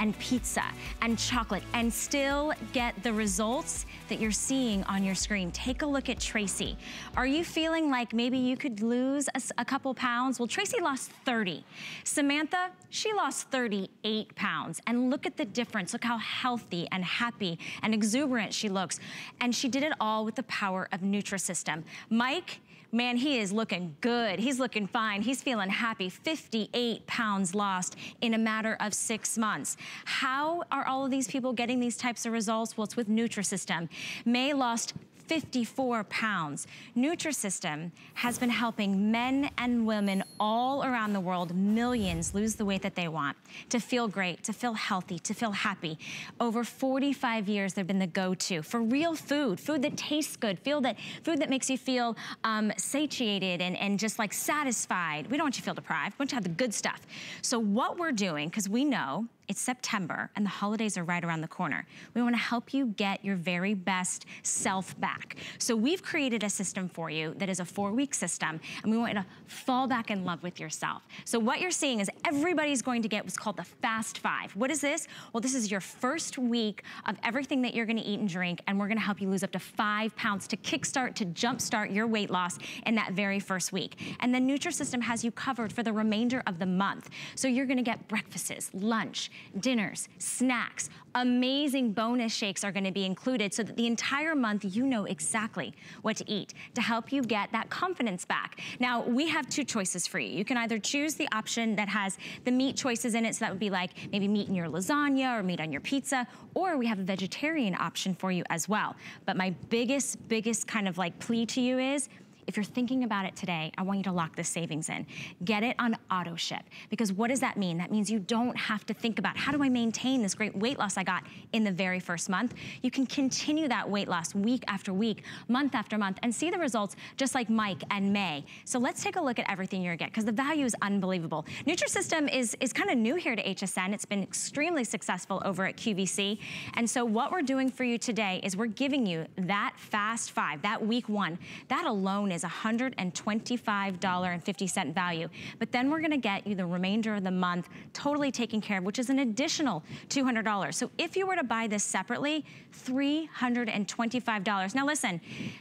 and pizza and chocolate and still get the results that you're seeing on your screen. Take a look at Tracy. Are you feeling like maybe you could lose a, a couple pounds? Well, Tracy lost 30. Samantha, she lost 38 pounds. And look at the difference. Look how healthy and happy and exuberant she looks. And she did it all with the power of Nutrisystem. Mike, man, he is looking good. He's looking fine. He's feeling happy. 58 pounds lost in a matter of six months. How are all of these people getting these types of results? Well, it's with Nutrisystem. May lost 54 pounds. Nutrisystem has been helping men and women all around the world, millions, lose the weight that they want, to feel great, to feel healthy, to feel happy. Over 45 years, they've been the go-to for real food, food that tastes good, feel that food that makes you feel um, satiated and, and just like satisfied. We don't want you to feel deprived. We want you to have the good stuff. So what we're doing, because we know it's September and the holidays are right around the corner. We wanna help you get your very best self back. So we've created a system for you that is a four week system and we want you to fall back in love with yourself. So what you're seeing is everybody's going to get what's called the Fast Five. What is this? Well, this is your first week of everything that you're gonna eat and drink and we're gonna help you lose up to five pounds to kickstart, to jumpstart your weight loss in that very first week. And the Nutrisystem has you covered for the remainder of the month. So you're gonna get breakfasts, lunch, dinners, snacks, amazing bonus shakes are gonna be included so that the entire month you know exactly what to eat to help you get that confidence back. Now, we have two choices for you. You can either choose the option that has the meat choices in it, so that would be like maybe meat in your lasagna or meat on your pizza, or we have a vegetarian option for you as well. But my biggest, biggest kind of like plea to you is, if you're thinking about it today, I want you to lock this savings in. Get it on auto ship. Because what does that mean? That means you don't have to think about how do I maintain this great weight loss I got in the very first month. You can continue that weight loss week after week, month after month, and see the results just like Mike and May. So let's take a look at everything you're getting because the value is unbelievable. Nutrisystem is, is kind of new here to HSN. It's been extremely successful over at QVC. And so what we're doing for you today is we're giving you that fast five, that week one. That alone is is $125.50 value. But then we're gonna get you the remainder of the month totally taken care of, which is an additional $200. So if you were to buy this separately, $325. Now listen,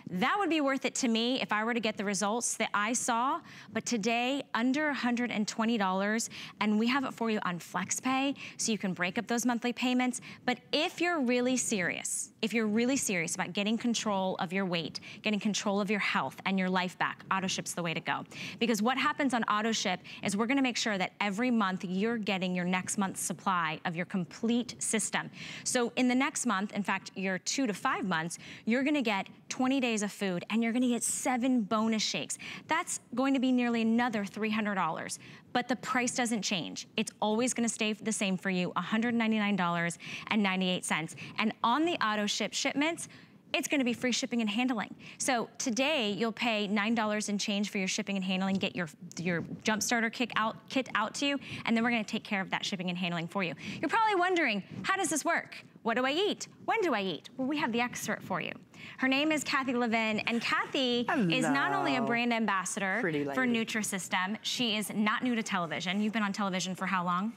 that would be worth it to me if I were to get the results that I saw, but today, under $120, and we have it for you on FlexPay, so you can break up those monthly payments. But if you're really serious, if you're really serious about getting control of your weight, getting control of your health and your life back, AutoShip's the way to go. Because what happens on AutoShip is we're gonna make sure that every month you're getting your next month's supply of your complete system. So in the next month, in fact, your two to five months, you're gonna get 20 days of food and you're gonna get seven bonus shakes. That's going to be nearly another $300 but the price doesn't change. It's always gonna stay the same for you, $199.98. And on the auto ship shipments, it's gonna be free shipping and handling. So today you'll pay $9 and change for your shipping and handling, get your, your jump starter kit out, kit out to you, and then we're gonna take care of that shipping and handling for you. You're probably wondering, how does this work? What do I eat? When do I eat? Well, we have the expert for you. Her name is Kathy Levine, and Kathy Hello. is not only a brand ambassador for. Nutrisystem, she is not new to television. You've been on television for how long?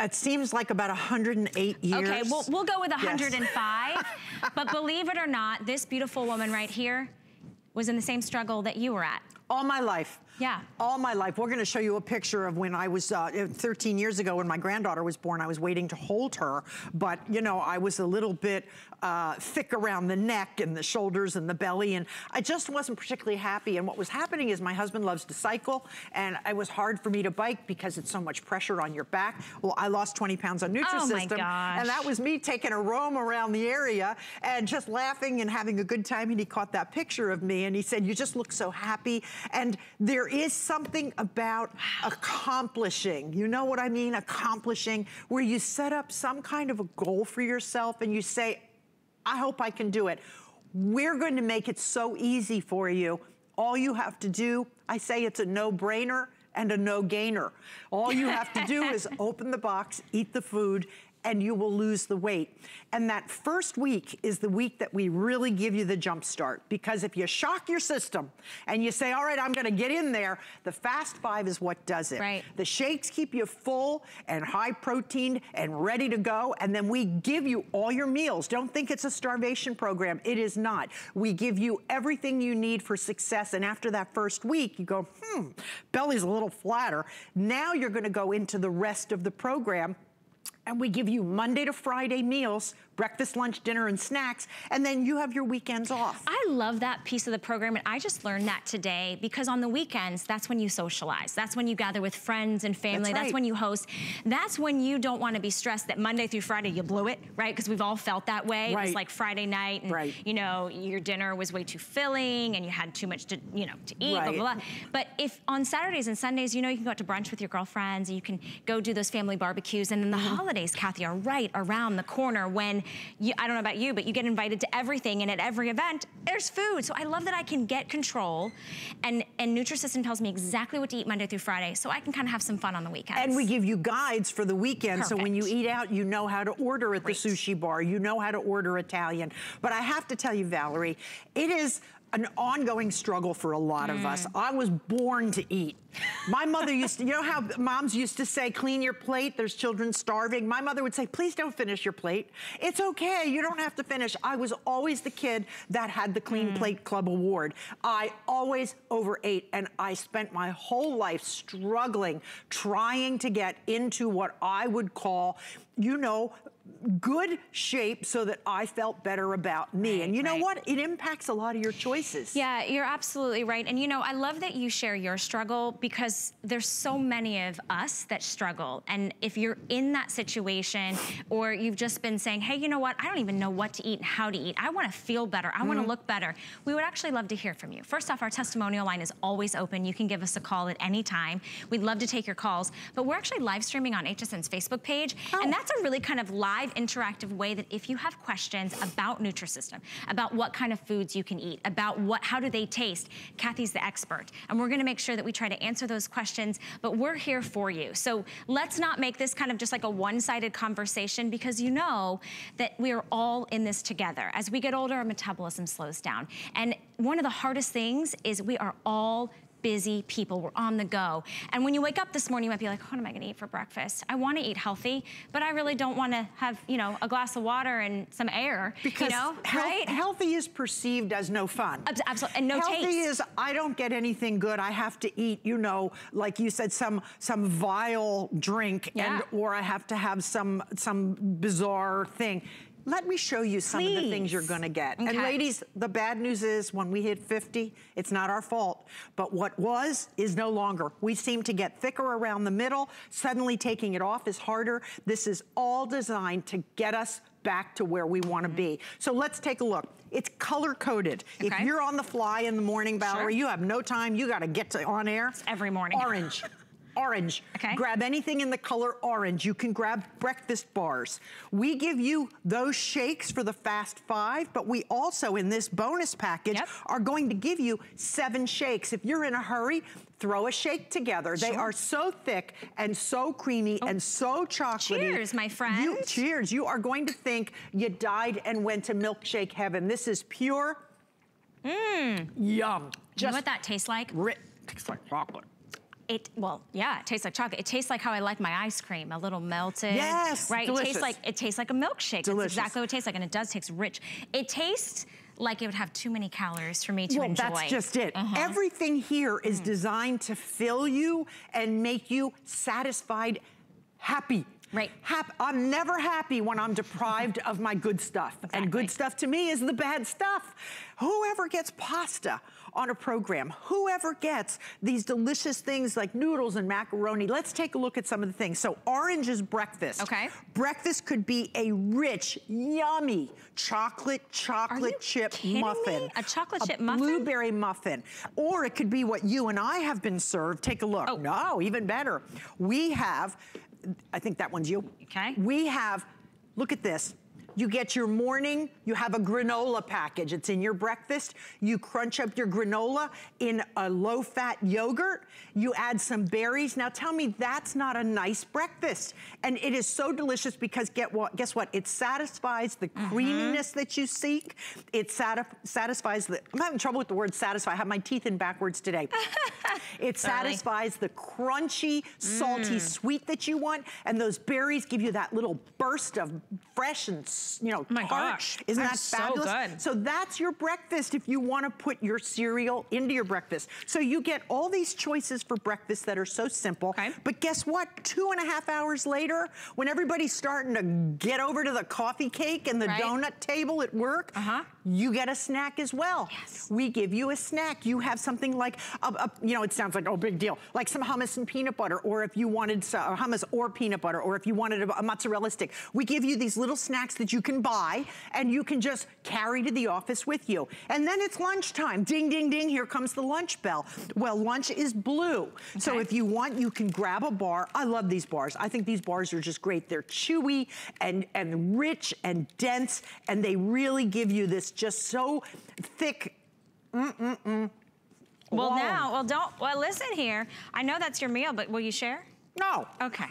It seems like about 108 years. Okay, we'll, we'll go with Yes. 105. but believe it or not, this beautiful woman right here was in the same struggle that you were at. All my life. Yeah. All my life. We're gonna show you a picture of when I was, uh, 13 years ago when my granddaughter was born, I was waiting to hold her, but you know, I was a little bit uh, thick around the neck and the shoulders and the belly, and I just wasn't particularly happy. And what was happening is my husband loves to cycle, and it was hard for me to bike because it's so much pressure on your back. Well, I lost 20 pounds on Nutrisystem, Oh my gosh. and that was me taking a roam around the area and just laughing and having a good time. And he caught that picture of me and he said, you just look so happy. And there is something about accomplishing, you know what I mean? Accomplishing, where you set up some kind of a goal for yourself and you say, I hope I can do it. We're going to make it so easy for you. All you have to do, I say it's a no-brainer and a no-gainer. All you have to do is open the box, eat the food, and you will lose the weight. And that first week is the week that we really give you the jump start. Because if you shock your system and you say, all right, I'm gonna get in there, the fast five is what does it. Right. The shakes keep you full and high protein and ready to go. And then we give you all your meals. Don't think it's a starvation program. It is not. We give you everything you need for success. And after that first week, you go, hmm, belly's a little flatter. Now you're gonna go into the rest of the program and we give you Monday to Friday meals breakfast, lunch, dinner, and snacks, and then you have your weekends off. I love that piece of the program, and I just learned that today because on the weekends, that's when you socialize. That's when you gather with friends and family. That's, right. that's when you host. That's when you don't want to be stressed that Monday through Friday you blew it, right? Because we've all felt that way. Right. It was like Friday night, and right. you know, your dinner was way too filling, and you had too much to, you know, to eat, right. blah, blah, blah. But if on Saturdays and Sundays, you know, you can go out to brunch with your girlfriends, and you can go do those family barbecues, and then the mm -hmm. holidays, Kathy, are right around the corner when you, I don't know about you, but you get invited to everything and at every event, there's food. So I love that I can get control and, and Nutrisystem tells me exactly what to eat Monday through Friday so I can kind of have some fun on the weekends. And we give you guides for the weekend. Perfect. So when you eat out, you know how to order at Great. the sushi bar. You know how to order Italian. But I have to tell you, Valerie, it is an ongoing struggle for a lot mm. of us. Mm. I was born to eat. My mother used to, you know how moms used to say, clean your plate, there's children starving? My mother would say, please don't finish your plate. It's okay, you don't have to finish. I was always the kid that had the Clean mm. Plate Club award. I always overate and I spent my whole life struggling, trying to get into what I would call, you know, good shape so that I felt better about me. Right, and you know right. what? It impacts a lot of your choices. Yeah, you're absolutely right. And you know, I love that you share your struggle because there's so many of us that struggle. And if you're in that situation or you've just been saying, hey, you know what? I don't even know what to eat and how to eat. I wanna feel better. I mm -hmm. wanna mm-hmm. look better. We would actually love to hear from you. First off, our testimonial line is always open. You can give us a call at any time. We'd love to take your calls. But we're actually live streaming on HSN's Facebook page. Oh. And that's a really kind of live live interactive way that if you have questions about Nutrisystem, about what kind of foods you can eat, about what, how do they taste, Kathy's the expert. And we're gonna make sure that we try to answer those questions, but we're here for you. So let's not make this kind of just like a one-sided conversation because you know that we are all in this together. As we get older, our metabolism slows down. And one of the hardest things is we are all busy people. We're on the go. And when you wake up this morning, you might be like, what am I gonna eat for breakfast? I wanna eat healthy, but I really don't wanna have, you know, a glass of water and some air, because you know, health, right? Healthy is perceived as no fun. Absolutely, and no healthy taste. Healthy is, I don't get anything good. I have to eat, you know, like you said, some some vile drink, yeah. and or I have to have some some bizarre thing let me show you some Please. of the things you're gonna get. Okay. And ladies, the bad news is when we hit 50, it's not our fault. But what was is no longer. We seem to get thicker around the middle. Suddenly taking it off is harder. This is all designed to get us back to where we wanna be. Mm-hmm. So let's take a look. It's color coded. Okay. If you're on the fly in the morning, Valerie, sure. you have no time. You got to get to on air. It's every morning. Orange. orange. Okay. Grab anything in the color orange. You can grab breakfast bars. We give you those shakes for the fast five, but we also in this bonus package yep. are going to give you seven shakes. If you're in a hurry, throw a shake together. Sure. They are so thick and so creamy oh. and so chocolatey. Cheers, my friend. You, cheers. You are going to think you died and went to milkshake heaven. This is pure Mmm. Yum. Just you know what that tastes like? tastes like chocolate. It, well, yeah, it tastes like chocolate. It tastes like how I like my ice cream, a little melted. Yes, Right, delicious. it tastes like, it tastes like a milkshake. Delicious. That's exactly what it tastes like, and it does taste rich. It tastes like it would have too many calories for me to well, enjoy. that's just it. Uh -huh. Everything here is mm. designed to fill you and make you satisfied, happy. Right. Hap I'm never happy when I'm deprived of my good stuff. Exactly. And good stuff to me is the bad stuff. Whoever gets pasta on a program. Whoever gets these delicious things like noodles and macaroni, let's take a look at some of the things. So orange is breakfast. Okay. Breakfast could be a rich, yummy chocolate chocolate chip muffin. Me? A chocolate a chip muffin? blueberry muffin. Or it could be what you and I have been served. Take a look. Oh. No, even better. We have, I think that one's you. Okay. We have, look at this You get your morning, you have a granola package. It's in your breakfast. You crunch up your granola in a low-fat yogurt. You add some berries. Now tell me that's not a nice breakfast. And it is so delicious because get what, guess what? It satisfies the mm -hmm. creaminess that you seek. It satis satisfies the, I'm having trouble with the word satisfy. I have my teeth in backwards today. it satisfies the crunchy, salty mm. sweet that you want. And those berries give you that little burst of fresh and you know, oh my tart. gosh. Isn't that fabulous? So. So that's your breakfast if you want to put your cereal into your breakfast. So you get all these choices for breakfast that are so simple. Okay. But guess what? Two and a half hours later, when everybody's starting to get over to the coffee cake and the right. donut table at work, uh -huh. you get a snack as well. Yes. We give you a snack. You have something like, a, a, you know, it sounds like, oh, big deal, like some hummus and peanut butter, or if you wanted uh, hummus or peanut butter, or if you wanted a, a mozzarella stick. We give you these little snacks that you can buy and you can just carry to the office with you. And then it's lunchtime. Ding, ding, ding, here comes the lunch bell. Well, lunch is blue. Okay. So if you want, you can grab a bar. I love these bars. I think these bars are just great. They're chewy and, and rich and dense, and they really give you this just so thick, mm-mm-mm. Well, now, well, don't, well, listen here. I know that's your meal, but will you share? No. Okay.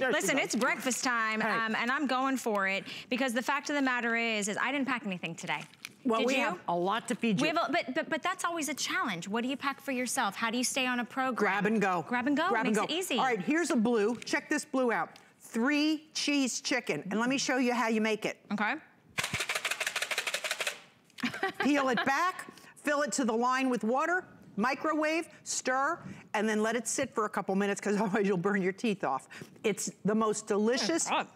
Listen, it's breakfast time, hey. um, and I'm going for it because the fact of the matter is, is I didn't pack anything today. Well, Did we you? have a lot to feed you. We have A, but, but, but that's always a challenge. What do you pack for yourself? How do you stay on a program? Grab and go. Grab and go. Grab Makes and go. it easy. All right, here's a blue. Check this blue out. Three cheese chicken. And let me show you how you make it. Okay. Peel it back, fill it to the line with water, microwave, stir, and then let it sit for a couple minutes because otherwise you'll burn your teeth off. It's the most delicious, oh,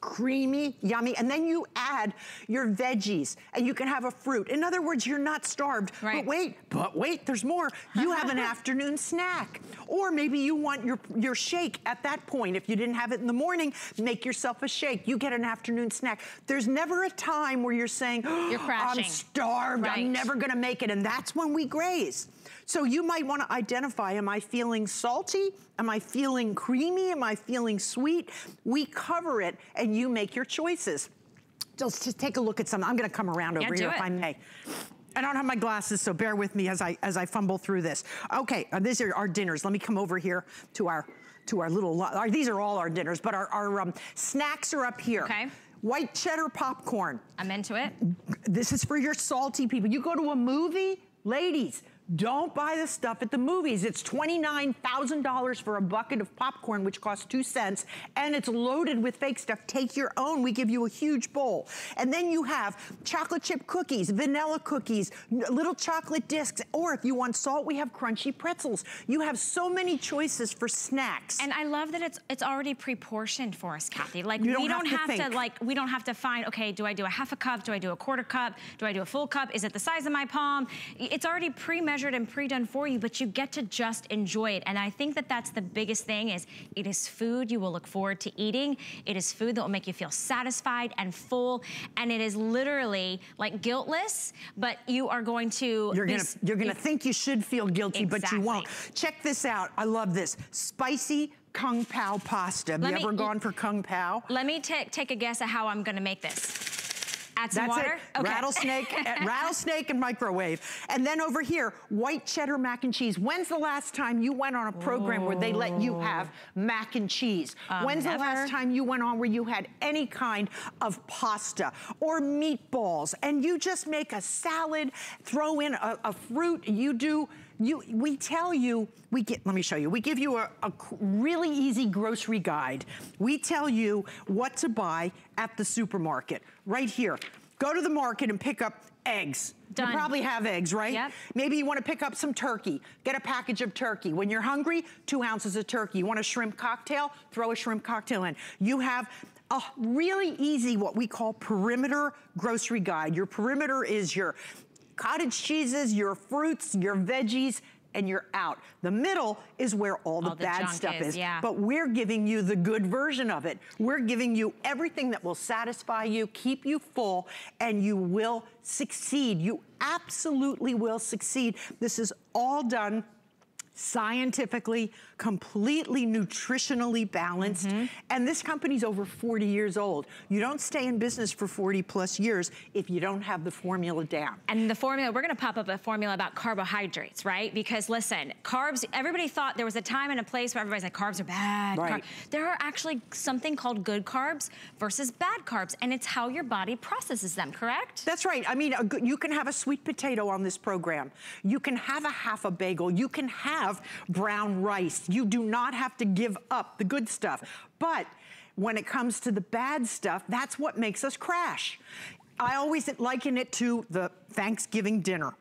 creamy, yummy, and then you add your veggies and you can have a fruit. In other words, you're not starved. Right. But wait, but wait, there's more. You have an afternoon snack. Or maybe you want your, your shake at that point. If you didn't have it in the morning, make yourself a shake. You get an afternoon snack. There's never a time where you're saying, you're crashing. I'm starved, right. I'm never gonna make it. And that's when we graze. So you might wanna identify, am I feeling salty? Am I feeling creamy? Am I feeling sweet? We cover it and you make your choices. Just, just take a look at some. I'm gonna come around over yeah, here if I may. I don't have my glasses, so bear with me as I as I fumble through this. Okay, uh, these are our dinners. Let me come over here to our to our little. Our, these are all our dinners, but our, our um, snacks are up here. Okay. White cheddar popcorn. I'm into it. This is for your salty people. You go to a movie, ladies, don't buy the stuff at the movies. It's $29,000 for a bucket of popcorn, which costs two cents, and it's loaded with fake stuff. Take your own. We give you a huge bowl. And then you have chocolate chip cookies, vanilla cookies, little chocolate discs, or if you want salt, we have crunchy pretzels. You have so many choices for snacks. And I love that it's it's already pre-portioned for us, Kathy. Like don't we don't have, to, have to like we don't have to find, okay, do I do a half a cup? Do I do a quarter cup? Do I do a full cup? Is it the size of my palm? It's already pre-measured measured and pre-done for you, but you get to just enjoy it. And I think that that's the biggest thing is it is food you will look forward to eating. It is food that will make you feel satisfied and full. And it is literally like guiltless, but you are going to- You're gonna, you're gonna think you should feel guilty, exactly. but you won't. Check this out. I love this. Spicy Kung Pao pasta. Have let you me, ever gone for Kung Pao? Let me take a guess at how I'm gonna make this. Add some That's water? It. Okay. Rattlesnake, rattlesnake and microwave. And then over here, white cheddar mac and cheese. When's the last time you went on a program where they let you have mac and cheese? Um, When's never. the last time you went on where you had any kind of pasta or meatballs and you just make a salad, throw in a, a fruit, you do you, we tell you, we get, let me show you, we give you a, a really easy grocery guide. We tell you what to buy at the supermarket, right here. Go to the market and pick up eggs. Done. You probably have eggs, right? Yep. Maybe you want to pick up some turkey. Get a package of turkey. When you're hungry, two ounces of turkey. You want a shrimp cocktail? Throw a shrimp cocktail in. You have a really easy, what we call perimeter grocery guide. Your perimeter is your cottage cheeses, your fruits, your veggies, and you're out. The middle is where all the, all the bad stuff is. is. Yeah. But we're giving you the good version of it. We're giving you everything that will satisfy you, keep you full, and you will succeed. You absolutely will succeed. This is all done scientifically, completely nutritionally balanced. Mm -hmm. And this company's over 40 years old. You don't stay in business for 40 plus years if you don't have the formula down. And the formula, we're gonna pop up a formula about carbohydrates, right? Because listen, carbs, everybody thought there was a time and a place where everybody's like, carbs are bad. Right. There are actually something called good carbs versus bad carbs, and it's how your body processes them, correct? That's right. I mean, you can have a sweet potato on this program. You can have a half a bagel. You can have brown rice. You do not have to give up the good stuff. But when it comes to the bad stuff, that's what makes us crash. I always liken it to the Thanksgiving dinner.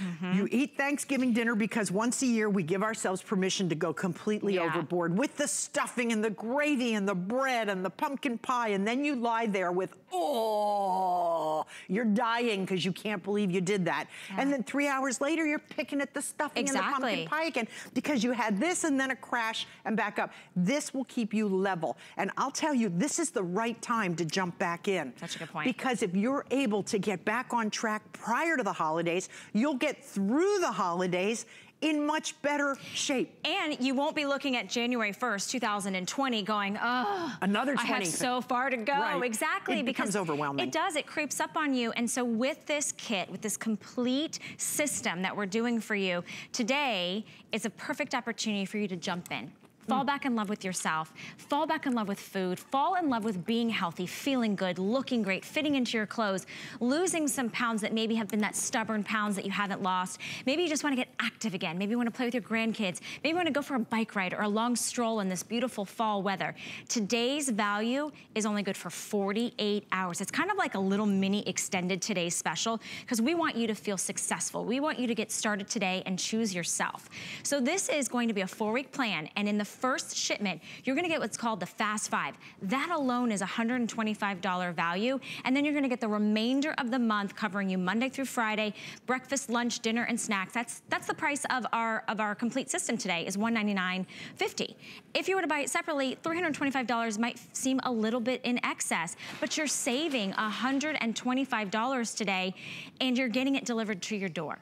Mm -hmm. You eat Thanksgiving dinner because once a year we give ourselves permission to go completely yeah. overboard with the stuffing and the gravy and the bread and the pumpkin pie and then you lie there with, oh, you're dying because you can't believe you did that. Yeah. And then three hours later you're picking at the stuffing exactly. and the pumpkin pie again because you had this and then a crash and back up. This will keep you level. And I'll tell you, this is the right time to jump back in. Such a good point. Because if you're able to get back on track prior to the holidays, you'll get through the holidays in much better shape. And you won't be looking at January 1st, 2020 going, oh, another 20. I have so far to go. Right. Exactly. It because becomes overwhelming. It does, it creeps up on you. And so with this kit, with this complete system that we're doing for you, today is a perfect opportunity for you to jump in. Fall back in love with yourself. Fall back in love with food. Fall in love with being healthy, feeling good, looking great, fitting into your clothes, losing some pounds that maybe have been that stubborn pounds that you haven't lost. Maybe you just want to get active again. Maybe you want to play with your grandkids. Maybe you want to go for a bike ride or a long stroll in this beautiful fall weather. Today's value is only good for 48 hours. It's kind of like a little mini extended today's special because we want you to feel successful. We want you to get started today and choose yourself. So this is going to be a four week plan and in the first shipment, you're gonna get what's called the Fast Five. That alone is $125 value, and then you're gonna get the remainder of the month covering you Monday through Friday, breakfast, lunch, dinner, and snacks. That's that's the price of our of our complete system today is $199.50. If you were to buy it separately, $325 might seem a little bit in excess, but you're saving $125 today, and you're getting it delivered to your door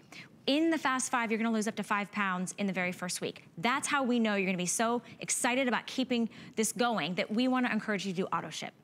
in the Fast Five, you're gonna lose up to five pounds in the very first week. That's how we know you're gonna be so excited about keeping this going that we wanna encourage you to do auto ship.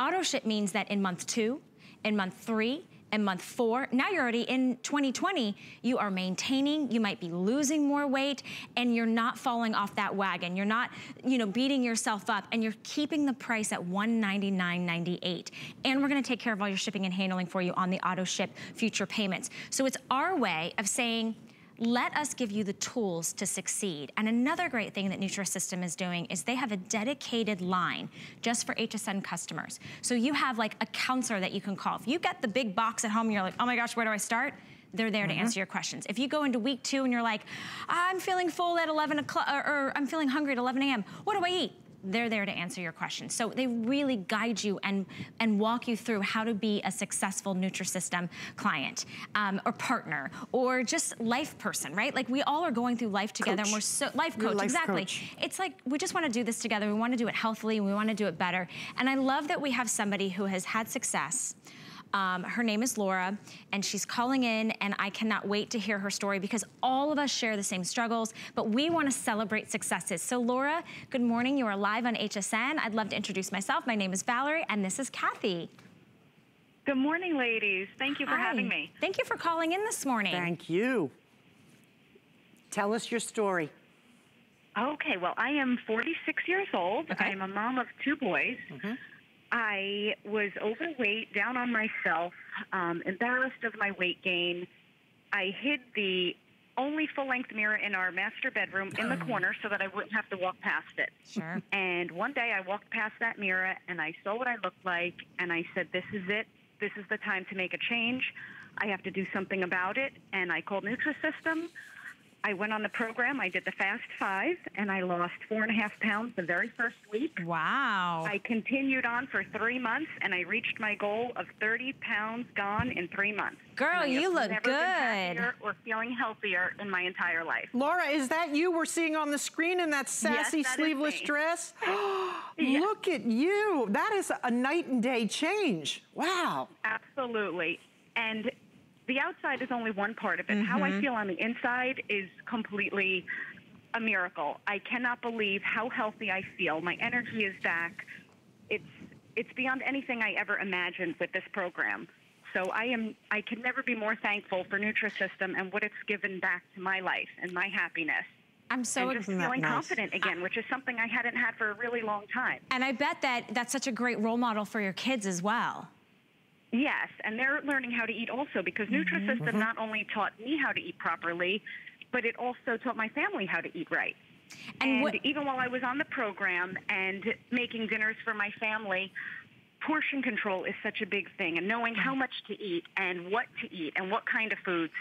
Auto ship means that in month two, in month three, in month four. Now you're already in 2020. You are maintaining, you might be losing more weight, and you're not falling off that wagon. You're not, you know, beating yourself up, and you're keeping the price at $199.98. And we're gonna take care of all your shipping and handling for you on the auto ship future payments. So it's our way of saying, let us give you the tools to succeed. And another great thing that Nutrisystem is doing is they have a dedicated line just for HSN customers. So you have like a counselor that you can call. If you get the big box at home, you're like, oh my gosh, where do I start? They're there mm -hmm. to mm-hmm. answer your questions. If you go into week two and you're like, I'm feeling full at 11 o'clock, or, or I'm feeling hungry at 11 a.m., what do I eat? They're there to answer your questions. So they really guide you and, and walk you through how to be a successful Nutrisystem client um, or partner or just life person, right? Like we all are going through life together coach. and we're so, life coach, life exactly. Coach. It's like, we just wanna do this together. We wanna do it healthily and we wanna do it better. And I love that we have somebody who has had success um, her name is Laura, and she's calling in, and I cannot wait to hear her story because all of us share the same struggles, but we want to celebrate successes. So Laura, good morning. You are live on HSN. I'd love to introduce myself. My name is Valerie, and this is Kathy. Good morning, ladies. Thank you for Hi. having me. Thank you for calling in this morning. Thank you. Tell us your story. Okay, well, I am 46 years old. Okay. I'm a mom of two boys. Mm -hmm. I was overweight, down on myself, um, embarrassed of my weight gain. I hid the only full length mirror in our master bedroom in the corner so that I wouldn't have to walk past it. Sure. And one day I walked past that mirror and I saw what I looked like and I said, This is it. This is the time to make a change. I have to do something about it. And I called Nutrisystem. I went on the program. I did the Fast Five, and I lost four and a half pounds the very first week. Wow. I continued on for three months, and I reached my goal of 30 pounds gone in three months. Girl, you look never good. or feeling healthier in my entire life. Laura, is that you we're seeing on the screen in that sassy yes, that sleeveless dress? yes. Look at you. That is a night and day change. Wow. Absolutely. And the outside is only one part of it. Mm -hmm. How I mm-hmm. feel on the inside is completely a miracle. I cannot believe how healthy I feel. My energy is back. It's it's beyond anything I ever imagined with this program. So I am I can never be more thankful for Nutrisystem and what it's given back to my life and my happiness. I'm so and just feeling nice? confident again, which is something I hadn't had for a really long time. And I bet that that's such a great role model for your kids as well. Yes, and they're learning how to eat also because mm -hmm. Nutrisystem mm -hmm. not only taught me how to eat properly, but it also taught my family how to eat right. And, and even while I was on the program and making dinners for my family, portion control is such a big thing and knowing how much to eat and what to eat and what kind of foods.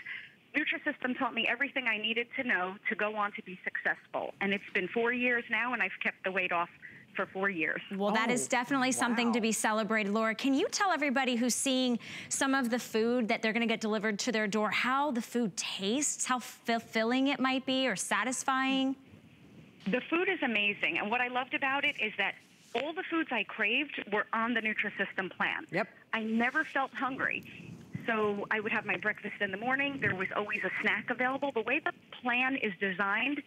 Nutrisystem taught me everything I needed to know to go on to be successful. And it's been four years now, and I've kept the weight off for four years. Well, that is oh, definitely wow. something to be celebrated. Laura, can you tell everybody who's seeing some of the food that they're gonna get delivered to their door, how the food tastes, how fulfilling it might be or satisfying? The food is amazing. And what I loved about it is that all the foods I craved were on the Nutrisystem plan. Yep. I never felt hungry. So I would have my breakfast in the morning. There was always a snack available. The way the plan is designed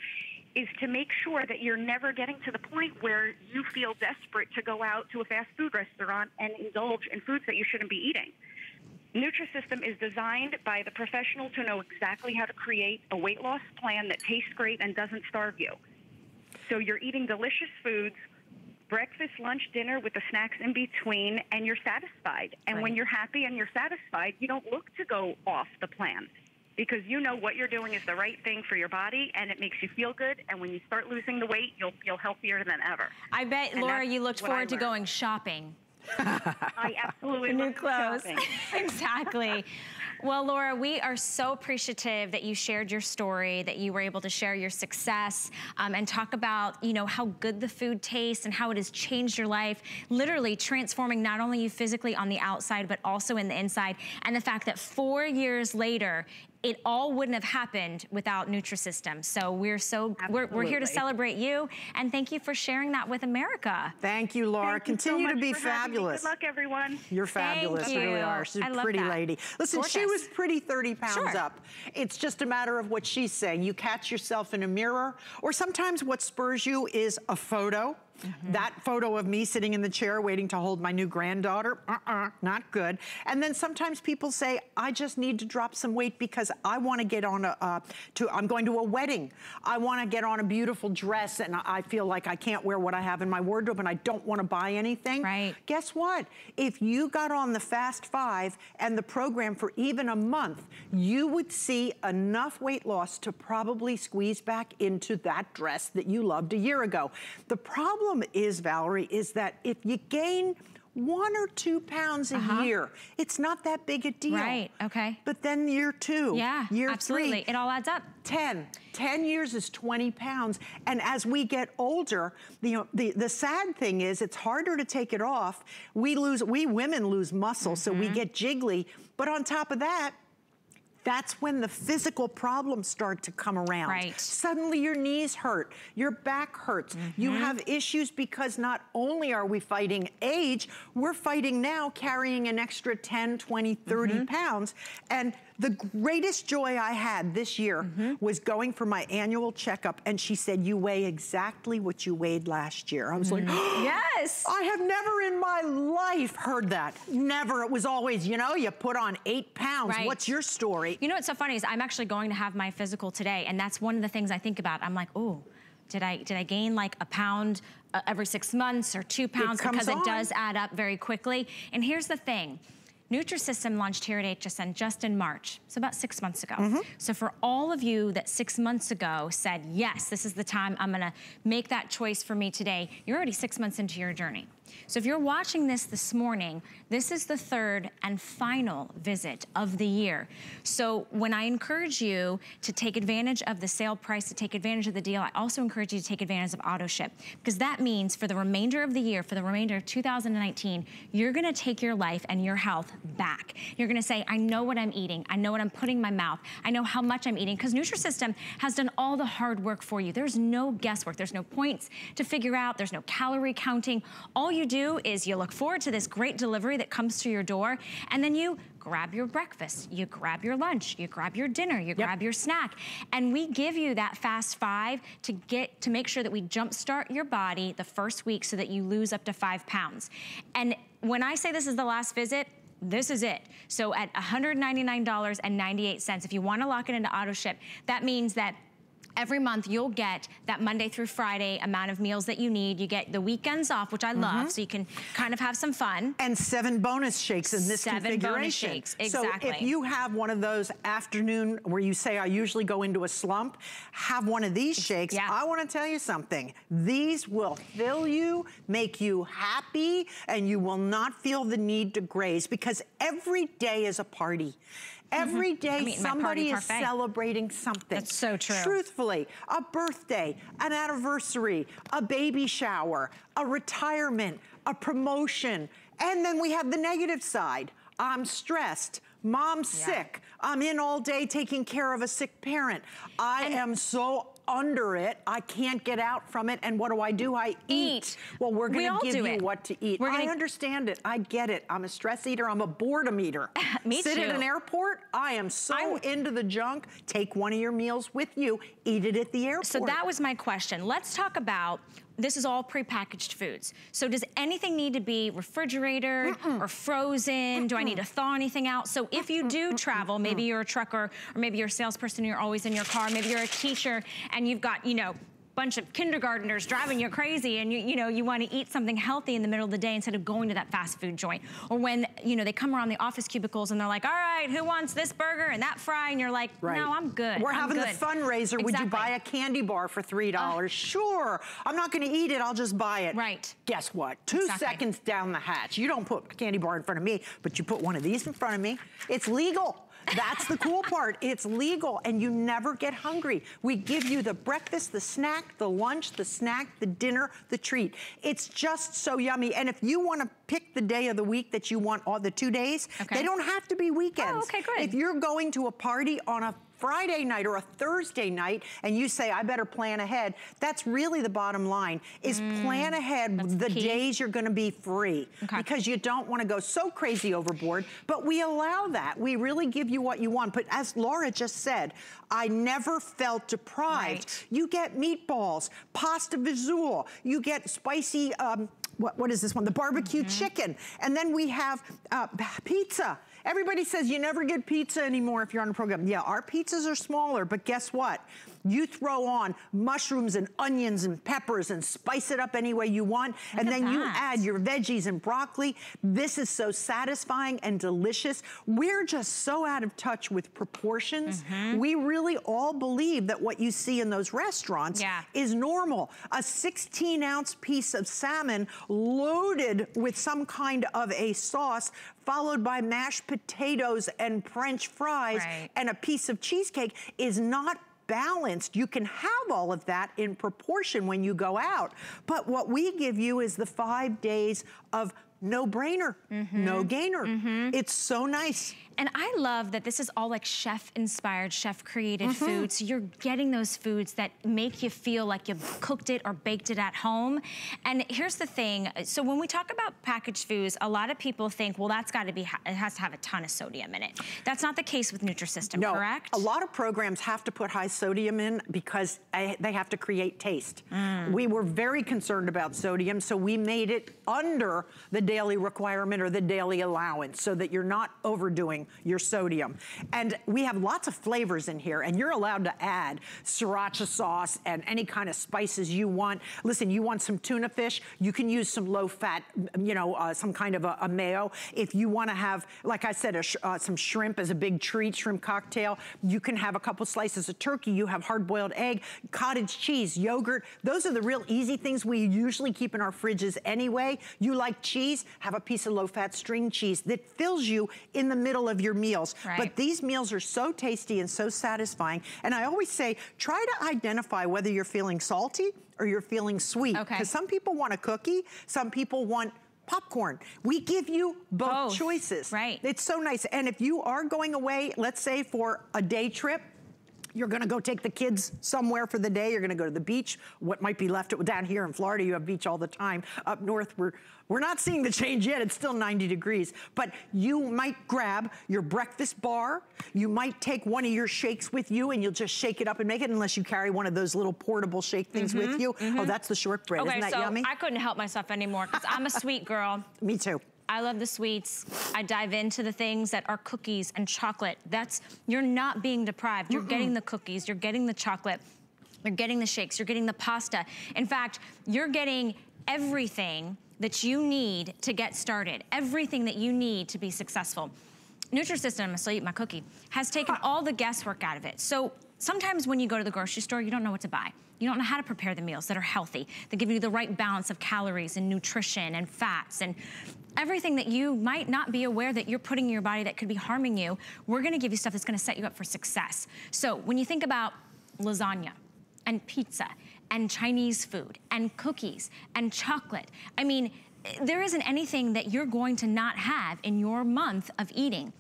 is to make sure that you're never getting to the point where you feel desperate to go out to a fast food restaurant and indulge in foods that you shouldn't be eating. Nutrisystem is designed by the professional to know exactly how to create a weight loss plan that tastes great and doesn't starve you. So you're eating delicious foods, breakfast, lunch, dinner with the snacks in between, and you're satisfied. And right. when you're happy and you're satisfied, you don't look to go off the plan because you know what you're doing is the right thing for your body and it makes you feel good. And when you start losing the weight, you'll feel healthier than ever. I bet, and Laura, you looked forward to going shopping. I absolutely new clothes. exactly. Well, Laura, we are so appreciative that you shared your story, that you were able to share your success um, and talk about, you know, how good the food tastes and how it has changed your life, literally transforming not only you physically on the outside, but also in the inside. And the fact that four years later, it all wouldn't have happened without Nutrisystem. So we're so, we're, we're, here to celebrate you and thank you for sharing that with America. Thank you, Laura. Thank Continue you so to be fabulous. Good luck, everyone. You're fabulous, you. you really are. She's a pretty that. lady. Listen, Gorgeous. she was pretty 30 pounds sure. up. It's just a matter of what she's saying. You catch yourself in a mirror, or sometimes what spurs you is a photo Mm -hmm. That photo of me sitting in the chair waiting to hold my new granddaughter, uh-uh, not good. And then sometimes people say, I just need to drop some weight because I want to get on a, uh, to, I'm going to a wedding. I want to get on a beautiful dress and I feel like I can't wear what I have in my wardrobe and I don't want to buy anything. Right. Guess what? If you got on the Fast Five and the program for even a month, you would see enough weight loss to probably squeeze back into that dress that you loved a year ago. The problem problem is, Valerie, is that if you gain one or two pounds a uh -huh. year. It's not that big a deal. Right, okay. But then year two, yeah, year absolutely. three. It all adds up. 10. 10 years is 20 pounds. And as we get older, you know, the, the sad thing is it's harder to take it off. We lose, we women lose muscle, mm -hmm. so we mm-hmm. get jiggly. But on top of that, that's when the physical problems start to come around. Right. Suddenly your knees hurt, your back hurts. Mm -hmm. You have issues because not only are we fighting age, we're fighting now carrying an extra 10, 20, 30 mm -hmm. pounds. And the greatest joy I had this year mm -hmm. was going for my annual checkup and she said, you weigh exactly what you weighed last year. I was like, mm-hmm. yes. I have never in my life heard that. Never. It was always, you know, you put on eight pounds. Right. What's your story? You know what's so funny is I'm actually going to have my physical today and that's one of the things I think about. I'm like, oh, did I did I gain like a pound uh, every six months or two pounds because on. it does add up very quickly. And here's the thing. Nutrisystem launched here at HSN just in March, so about six months ago. Mm -hmm. So for all of you that six months ago said, yes, this is the time I'm gonna make that choice for me today, you're already six months into your journey. So if you're watching this this morning, this is the third and final visit of the year. So when I encourage you to take advantage of the sale price, to take advantage of the deal, I also encourage you to take advantage of auto ship because that means for the remainder of the year, for the remainder of 2019, you're gonna take your life and your health back. You're gonna say, I know what I'm eating. I know what I'm putting in my mouth. I know how much I'm eating because Nutrisystem has done all the hard work for you. There's no guesswork. There's no points to figure out. There's no calorie counting. All you do is you look forward to this great delivery that comes to your door, and then you grab your breakfast, you grab your lunch, you grab your dinner, you yep. grab your snack. And we give you that fast five to get to make sure that we jumpstart your body the first week so that you lose up to five pounds. And when I say this is the last visit, this is it. So at $199.98, if you wanna lock it into auto ship, that means that every month you'll get that Monday through Friday amount of meals that you need. You get the weekends off, which I mm -hmm. love, so you can kind of have some fun. And seven bonus shakes in this seven configuration. bonus shakes, exactly. So if you have one of those afternoon where you say, I usually go into a slump, have one of these shakes. Yeah. I wanna tell you something. These will fill you, make you happy, and you will not feel the need to graze because every day is a party. Every mm-hmm. day somebody is celebrating something. That's so true. Truthfully, a birthday, an anniversary, a baby shower, a retirement, a promotion. And then we have the negative side. I'm stressed. Mom's yeah. sick. I'm in all day taking care of a sick parent. I and am so under it. I can't get out from it. And what do I do? I eat. eat. Well, we're going to give you it. what to eat. We're I understand it. I get it. I'm a stress eater. I'm a boredom eater. Me Sit too. at an airport. I am so I'm... into the junk. Take one of your meals with you. Eat it at the airport. So that was my question. Let's talk about this is all prepackaged foods. So does anything need to be refrigerated mm -mm. or frozen? Mm do I need to thaw anything out? So if you do travel, maybe you're a trucker or maybe you're a salesperson, you're always in your car, maybe you're a teacher and you've got, you know, bunch of kindergartners driving you crazy and you, you know, you wanna eat something healthy in the middle of the day instead of going to that fast food joint. Or when, you know, they come around the office cubicles and they're like, all right, who wants this burger and that fry? And you're like, right. no, I'm good. We're I'm having good. the fundraiser. Exactly. Would you buy a candy bar for $3? Uh, sure. I'm not gonna eat it, I'll just buy it. Right. Guess what? Two exactly. seconds down the hatch. You don't put a candy bar in front of me, but you put one of these in front of me. It's legal. That's the cool part. It's legal and you never get hungry. We give you the breakfast, the snack, the lunch, the snack, the dinner, the treat. It's just so yummy. And if you want to pick the day of the week that you want all the two days, okay. they don't have to be weekends. Oh, okay, good. If you're going to a party on a Friday night or a Thursday night and you say, I better plan ahead, that's really the bottom line, is mm, plan ahead the key. days you're gonna be free. Okay. Because you don't wanna go so crazy overboard, but we allow that. We really give you what you want. But as Laura just said, I never felt deprived. Right. You get meatballs, pasta fagioli, you get spicy, um, what, what is this one? The barbecue mm -hmm. chicken. And then we have uh, pizza. Everybody says you never get pizza anymore if you're on a program. Yeah, our pizzas are smaller, but guess what? You throw on mushrooms and onions and peppers and spice it up any way you want. Look and then that. you add your veggies and broccoli. This is so satisfying and delicious. We're just so out of touch with proportions. Mm -hmm. We really all believe that what you see in those restaurants yeah. is normal. A 16 ounce piece of salmon loaded with some kind of a sauce followed by mashed potatoes and French fries right. and a piece of cheesecake is not balanced. You can have all of that in proportion when you go out. But what we give you is the five days of no brainer, mm -hmm. no gainer. Mm -hmm. It's so nice. And I love that this is all like chef inspired, chef created mm -hmm. food. So you're getting those foods that make you feel like you've cooked it or baked it at home. And here's the thing. So when we talk about packaged foods, a lot of people think, well, that's gotta be, it has to have a ton of sodium in it. That's not the case with Nutrisystem, no, correct? a lot of programs have to put high sodium in because they have to create taste. Mm. We were very concerned about sodium, so we made it under the daily requirement or the daily allowance so that you're not overdoing your sodium. And we have lots of flavors in here and you're allowed to add sriracha sauce and any kind of spices you want. Listen, you want some tuna fish, you can use some low fat, you know, uh, some kind of a, a, mayo. If you wanna have, like I said, sh uh, some shrimp as a big treat, shrimp cocktail, you can have a couple slices of turkey, you have hard boiled egg, cottage cheese, yogurt. Those are the real easy things we usually keep in our fridges anyway. You like cheese, have a piece of low fat string cheese that fills you in the middle of of your meals. Right. But these meals are so tasty and so satisfying. And I always say, try to identify whether you're feeling salty or you're feeling sweet. Because okay. some people want a cookie, some people want popcorn. We give you both, both, choices. Right. It's so nice. And if you are going away, let's say for a day trip, you're gonna go take the kids somewhere for the day, you're gonna go to the beach, what might be left down here in Florida, you have beach all the time. Up north, we're, we're not seeing the change yet, it's still 90 degrees. But you might grab your breakfast bar, you might take one of your shakes with you and you'll just shake it up and make it unless you carry one of those little portable shake things mm -hmm, with you. Mm -hmm. Oh, that's the shortbread, okay, isn't that so yummy? I couldn't help myself anymore because I'm a sweet girl. Me too. I love the sweets. I dive into the things that are cookies and chocolate. That's, you're not being deprived. You're mm -mm. getting the cookies, you're getting the chocolate, you're getting the shakes, you're getting the pasta. In fact, you're getting everything that you need to get started, everything that you need to be successful. Nutrisystem, I'm still eat my cookie, has taken all the guesswork out of it. So sometimes when you go to the grocery store, you don't know what to buy. You don't know how to prepare the meals that are healthy, that give you the right balance of calories and nutrition and fats and everything that you might not be aware that you're putting in your body that could be harming you. We're gonna give you stuff that's gonna set you up for success. So when you think about lasagna and pizza and Chinese food and cookies and chocolate, I mean, eh, there isn't anything that you're going to not have in your month of eating.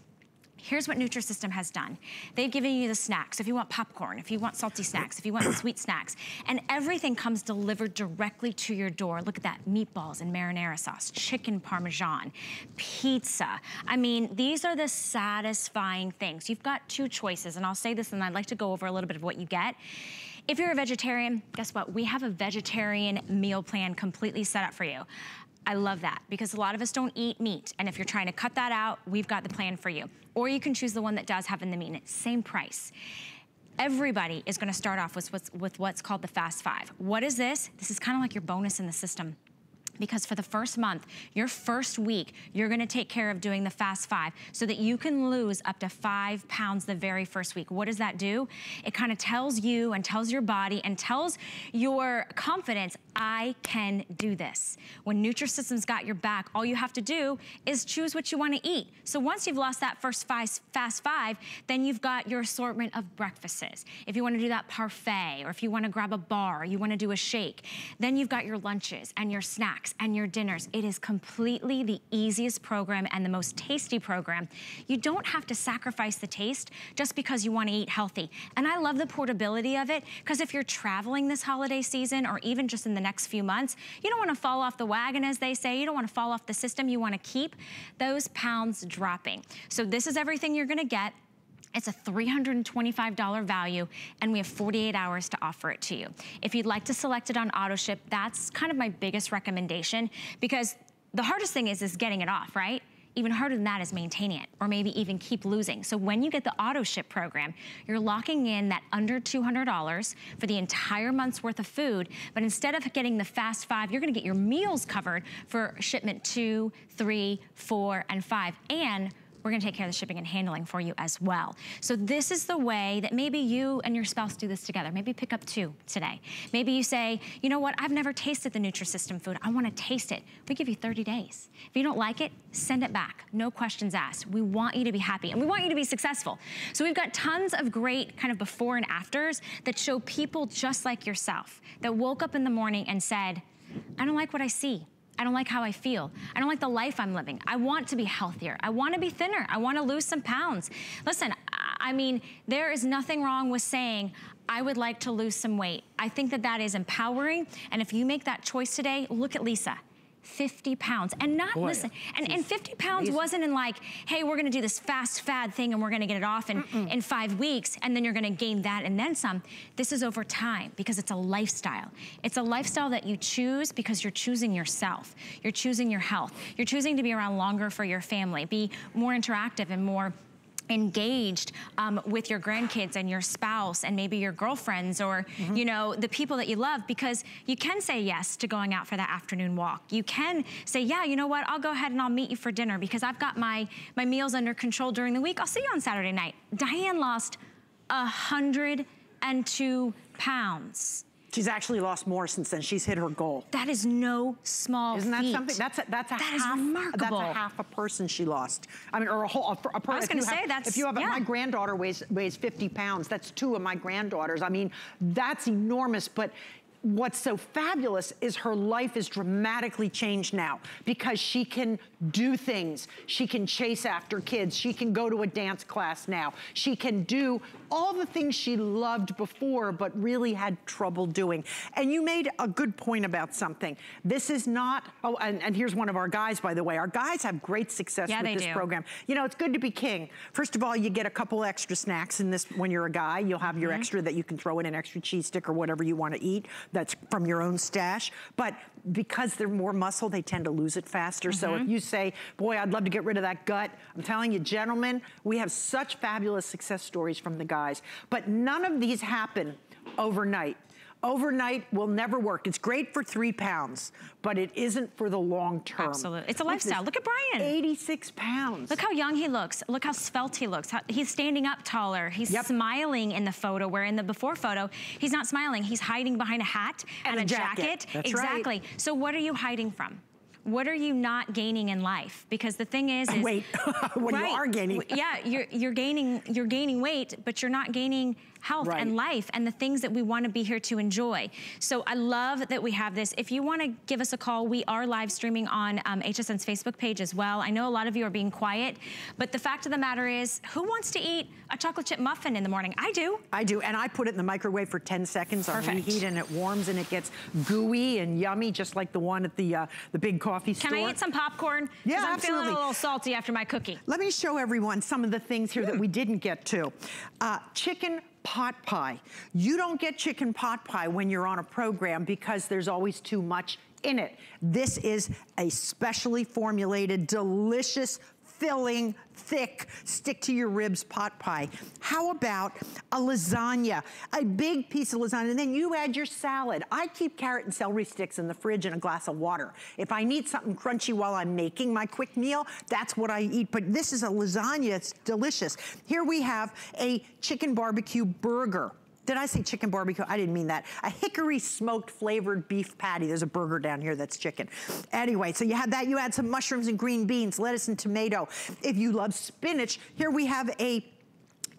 Here's what Nutrisystem has done. They've given you the snacks. If you want popcorn, if you want salty snacks, if you want sweet snacks, and everything comes delivered directly to your door. Look at that, meatballs and marinara sauce, chicken parmesan, pizza. I mean, these are the satisfying things. You've got two choices, and I'll say this, and I'd like to go over a little bit of what you get. If you're a vegetarian, guess what? We have a vegetarian meal plan completely set up for you. I love that because a lot of us don't eat meat. And if you're trying to cut that out, we've got the plan for you. Or you can choose the one that does have in the meat same price. Everybody is gonna start off with what's, with what's called the Fast Five. What is this? This is kind of like your bonus in the system because for the first month, your first week, you're gonna take care of doing the fast five so that you can lose up to five pounds the very first week. What does that do? It kind of tells you and tells your body and tells your confidence, I can do this. When Nutrisystem's got your back, all you have to do is choose what you wanna eat. So once you've lost that first five, fast five, then you've got your assortment of breakfasts. If you wanna do that parfait, or if you wanna grab a bar, or you wanna do a shake, then you've got your lunches and your snacks snacks and your dinners. It is completely the easiest program and the most tasty program. You don't have to sacrifice the taste just because you want to eat healthy. And I love the portability of it because if you're traveling this holiday season or even just in the next few months, you don't want to fall off the wagon, as they say. You don't want to fall off the system. You want to keep those pounds dropping. So this is everything you're going to get. It's a $325 value and we have 48 hours to offer it to you. If you'd like to select it on auto ship, that's kind of my biggest recommendation because the hardest thing is, is getting it off, right? Even harder than that is maintaining it or maybe even keep losing. So when you get the auto ship program, you're locking in that under $200 for the entire month's worth of food. But instead of getting the fast five, you're gonna get your meals covered for shipment two, three, four, and five. And we're gonna take care of the shipping and handling for you as well. So this is the way that maybe you and your spouse do this together. Maybe pick up two today. Maybe you say, you know what, I've never tasted the Nutrisystem food. I wanna taste it. We give you 30 days. If you don't like it, send it back. No questions asked. We want you to be happy and we want you to be successful. So we've got tons of great kind of before and afters that show people just like yourself that woke up in the morning and said, I don't like what I see. I don't like how I feel. I don't like the life I'm living. I want to be healthier. I want to be thinner. I want to lose some pounds. Listen, I mean, there is nothing wrong with saying, I would like to lose some weight. I think that that is empowering. And if you make that choice today, look at Lisa. 50 pounds. And not, Boy, listen, and, and 50 pounds amazing. wasn't in like, hey, we're gonna do this fast fad thing and we're gonna get it off in, mm -mm. in five weeks and then you're gonna gain that and then some. This is over time because it's a lifestyle. It's a lifestyle that you choose because you're choosing yourself. You're choosing your health. You're choosing to be around longer for your family, be more interactive and more engaged um, with your grandkids and your spouse and maybe your girlfriends or mm -hmm. you know the people that you love because you can say yes to going out for that afternoon walk. You can say yeah you know what? I'll go ahead and I'll meet you for dinner because I've got my my meals under control during the week. I'll see you on Saturday night. Diane lost a hundred and two pounds She's actually lost more since then. She's hit her goal. That is no small Isn't that feat. something? That's a, that's a that half. remarkable. That's a half a person she lost. I mean, or a whole. A, a I was going to say have, that's. If you have yeah. my granddaughter weighs weighs 50 pounds. That's two of my granddaughters. I mean, that's enormous. But what's so fabulous is her life is dramatically changed now because she can do things. She can chase after kids. She can go to a dance class now. She can do all the things she loved before but really had trouble doing. And you made a good point about something. This is not, oh, and, and here's one of our guys, by the way. Our guys have great success yeah, with this do. program. You know, it's good to be king. First of all, you get a couple extra snacks in this when you're a guy. You'll have your mm -hmm. extra that you can throw in an extra cheese stick or whatever you want to eat that's from your own stash. But because they're more muscle, they tend to lose it faster. Mm -hmm. So if mm-hmm. you say, boy, I'd love to get rid of that gut, I'm telling you, gentlemen, we have such fabulous success stories from the guys. But none of these happen overnight overnight will never work. It's great for three pounds, but it isn't for the long term. Absolutely. It's a lifestyle. Look, at Brian. 86 pounds. Look how young he looks. Look how svelte he looks. How, he's standing up taller. He's yep. smiling in the photo, where in the before photo, he's not smiling. He's hiding behind a hat and, and a, jacket. jacket. That's exactly. Right. So what are you hiding from? what are you not gaining in life? Because the thing is, is wait, what right, you are gaining? yeah, you're you're gaining you're gaining weight, but you're not gaining health right. and life and the things that we want to be here to enjoy. So I love that we have this. If you want to give us a call, we are live streaming on um, HSN's Facebook page as well. I know a lot of you are being quiet, but the fact of the matter is, who wants to eat a chocolate chip muffin in the morning? I do. I do, and I put it in the microwave for 10 seconds Perfect. on reheat, and it warms and it gets gooey and yummy, just like the one at the uh, the big coffee store. Can I eat some popcorn? Yeah, I'm absolutely. feeling a little salty after my cookie. Let me show everyone some of the things here mm. that we didn't get to. Uh, chicken pot pie. You don't get chicken pot pie when you're on a program because there's always too much in it. This is a specially formulated, delicious filling, thick, stick to your ribs pot pie. How about a lasagna, a big piece of lasagna, and then you add your salad. I keep carrot and celery sticks in the fridge and a glass of water. If I need something crunchy while I'm making my quick meal, that's what I eat. But this is a lasagna, it's delicious. Here we have a chicken barbecue burger. Did I say chicken barbecue? I didn't mean that. A hickory smoked flavored beef patty. There's a burger down here that's chicken. Anyway, so you have that. You add some mushrooms and green beans, lettuce and tomato. If you love spinach, here we have a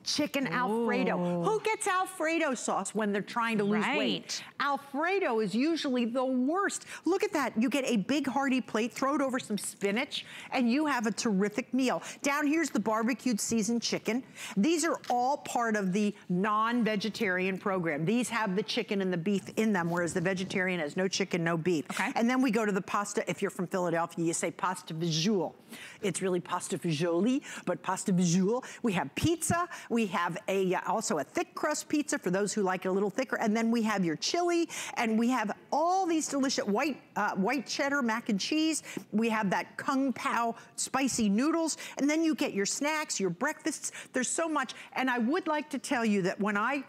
chicken Alfredo. Ooh. Who gets Alfredo sauce when they're trying to lose right. weight? Alfredo is usually the worst. Look at that. You get a big hearty plate, throw it over some spinach, and you have a terrific meal. Down here's the barbecued seasoned chicken. These are all part of the non-vegetarian program. These have the chicken and the beef in them, whereas the vegetarian has no chicken, no beef. Okay. And then we go to the pasta. If you're from Philadelphia, you say pasta fazool. It's really pasta fagioli, but pasta fazool. We have pizza. We have a uh, also a thick crust pizza for those who like it a little thicker. And then we have your chili and we have all these delicious white, uh, white cheddar mac and cheese. We have that kung pao spicy noodles. And then you get your snacks, your breakfasts. There's so much. And I would like to tell you that when I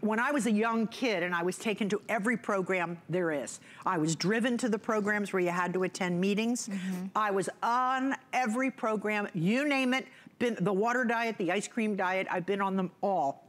when I was a young kid and I was taken to every program there is. I was driven to the programs where you had to attend meetings. Mm -hmm. I was on every program, you name it, been the water diet, the ice cream diet, I've been on them all.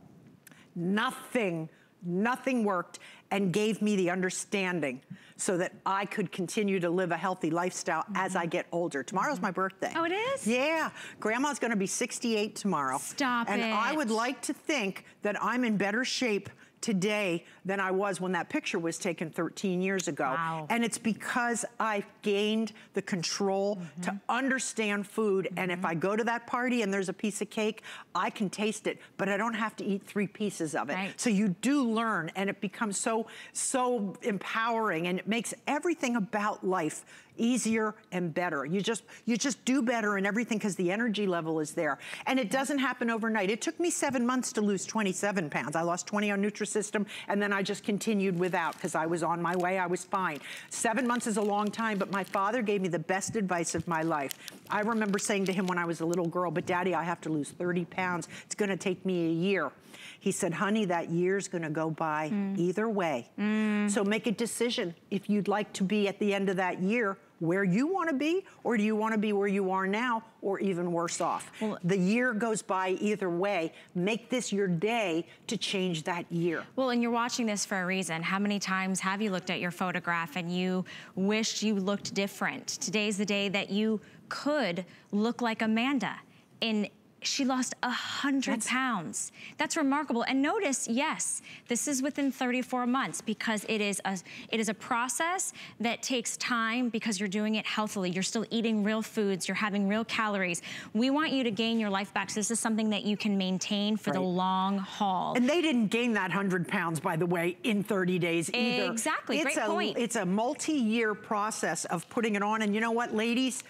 Nothing, nothing worked and gave me the understanding so that I could continue to live a healthy lifestyle mm -hmm. as I get older. Tomorrow's my birthday. Oh, it is? Yeah. Grandma's gonna be 68 tomorrow. Stop and it. And I would like to think that I'm in better shape today than I was when that picture was taken 13 years ago. Wow. And it's because I've gained the control mm -hmm. to understand food. Mm -hmm. And if I go to that party and there's a piece of cake, I can taste it, but I don't have to eat three pieces of it. Right. So you do learn and it becomes so, so empowering and it makes everything about life easier and better. You just, you just do better in everything because the energy level is there. And it doesn't happen overnight. It took me seven months to lose 27 pounds. I lost 20 on Nutrisystem and then I just continued without because I was on my way, I was fine. Seven months is a long time, but my father gave me the best advice of my life. I remember saying to him when I was a little girl, but daddy, I have to lose 30 pounds. It's gonna take me a year. He said, honey, that year's gonna go by mm. either way. Mm. So make a decision if you'd like to be at the end of that year where you want to be or do you want to be where you are now or even worse off? Well, the year goes by either way. Make this your day to change that year. Well, and you're watching this for a reason. How many times have you looked at your photograph and you wished you looked different? Today's the day that you could look like Amanda in she lost a 100 pounds. That's remarkable. And notice, yes, this is within 34 months because it is a it is a process that takes time because you're doing it healthily. You're still eating real foods, you're having real calories. We want you to gain your life back. So this is something that you can maintain for right. the long haul. And they didn't gain that 100 pounds, by the way, in 30 days either. Exactly, it's great a, point. It's a multi-year process of putting it on. And you know what, ladies?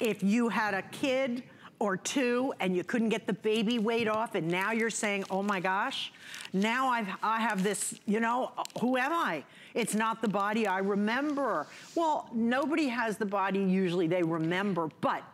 If you had a kid or two and you couldn't get the baby weight off and now you're saying, oh my gosh, now I've, I have this, you know, who am I? It's not the body I remember. Well, nobody has the body usually they remember, but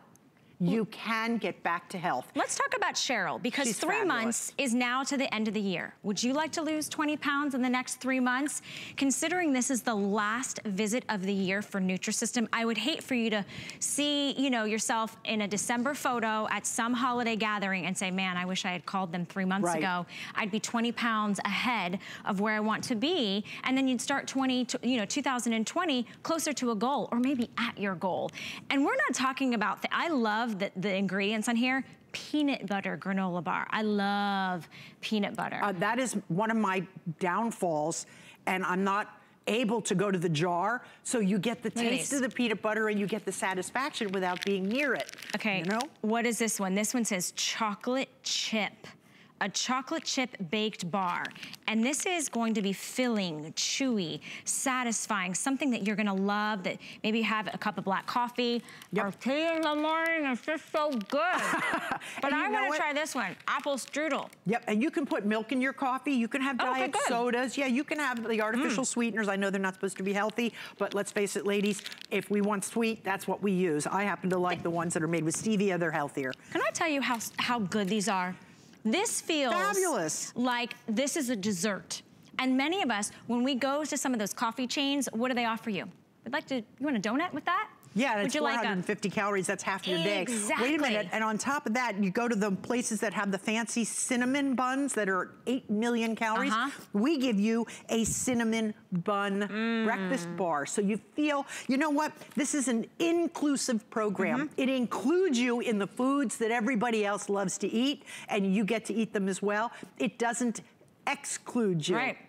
you can get back to health. Let's talk about Cheryl because She's three fabulous. months is now to the end of the year. Would you like to lose 20 pounds in the next three months? Considering this is the last visit of the year for Nutrisystem, I would hate for you to see, you know, yourself in a December photo at some holiday gathering and say, man, I wish I had called them three months right. ago. I'd be 20 pounds ahead of where I want to be. And then you'd start 20, you know, 2020 closer to a goal or maybe at your goal. And we're not talking about, the, I love love the, the ingredients on here peanut butter granola bar. I love peanut butter. Uh, that is one of my downfalls, and I'm not able to go to the jar, so you get the taste of the peanut butter and you get the satisfaction without being near it. Okay, you know? what is this one? This one says chocolate chip a chocolate chip baked bar. And this is going to be filling, chewy, satisfying, something that you're gonna love, that maybe have a cup of black coffee yep. or tea in the morning. It's just so good. but I wanna try this one, apple strudel. Yep, and you can put milk in your coffee. You can have oh, diet okay, sodas. Yeah, you can have the artificial mm. sweeteners. I know they're not supposed to be healthy, but let's face it, ladies, if we want sweet, that's what we use. I happen to like the ones that are made with stevia. They're healthier. Can I tell you how, how good these are? This feels Fabulous. like this is a dessert. And many of us, when we go to some of those coffee chains, what do they offer you? We'd like to, you want a donut with that? Yeah, it's 450 like calories. That's half your day. Exactly. Wait a minute. And on top of that, you go to the places that have the fancy cinnamon buns that are 8 million calories. Uh -huh. We give you a cinnamon bun mm. breakfast bar. So you feel, you know what? This is an inclusive program. Mm -hmm. It includes you in the foods that everybody else loves to eat, and you get to eat them as well. It doesn't exclude you. Right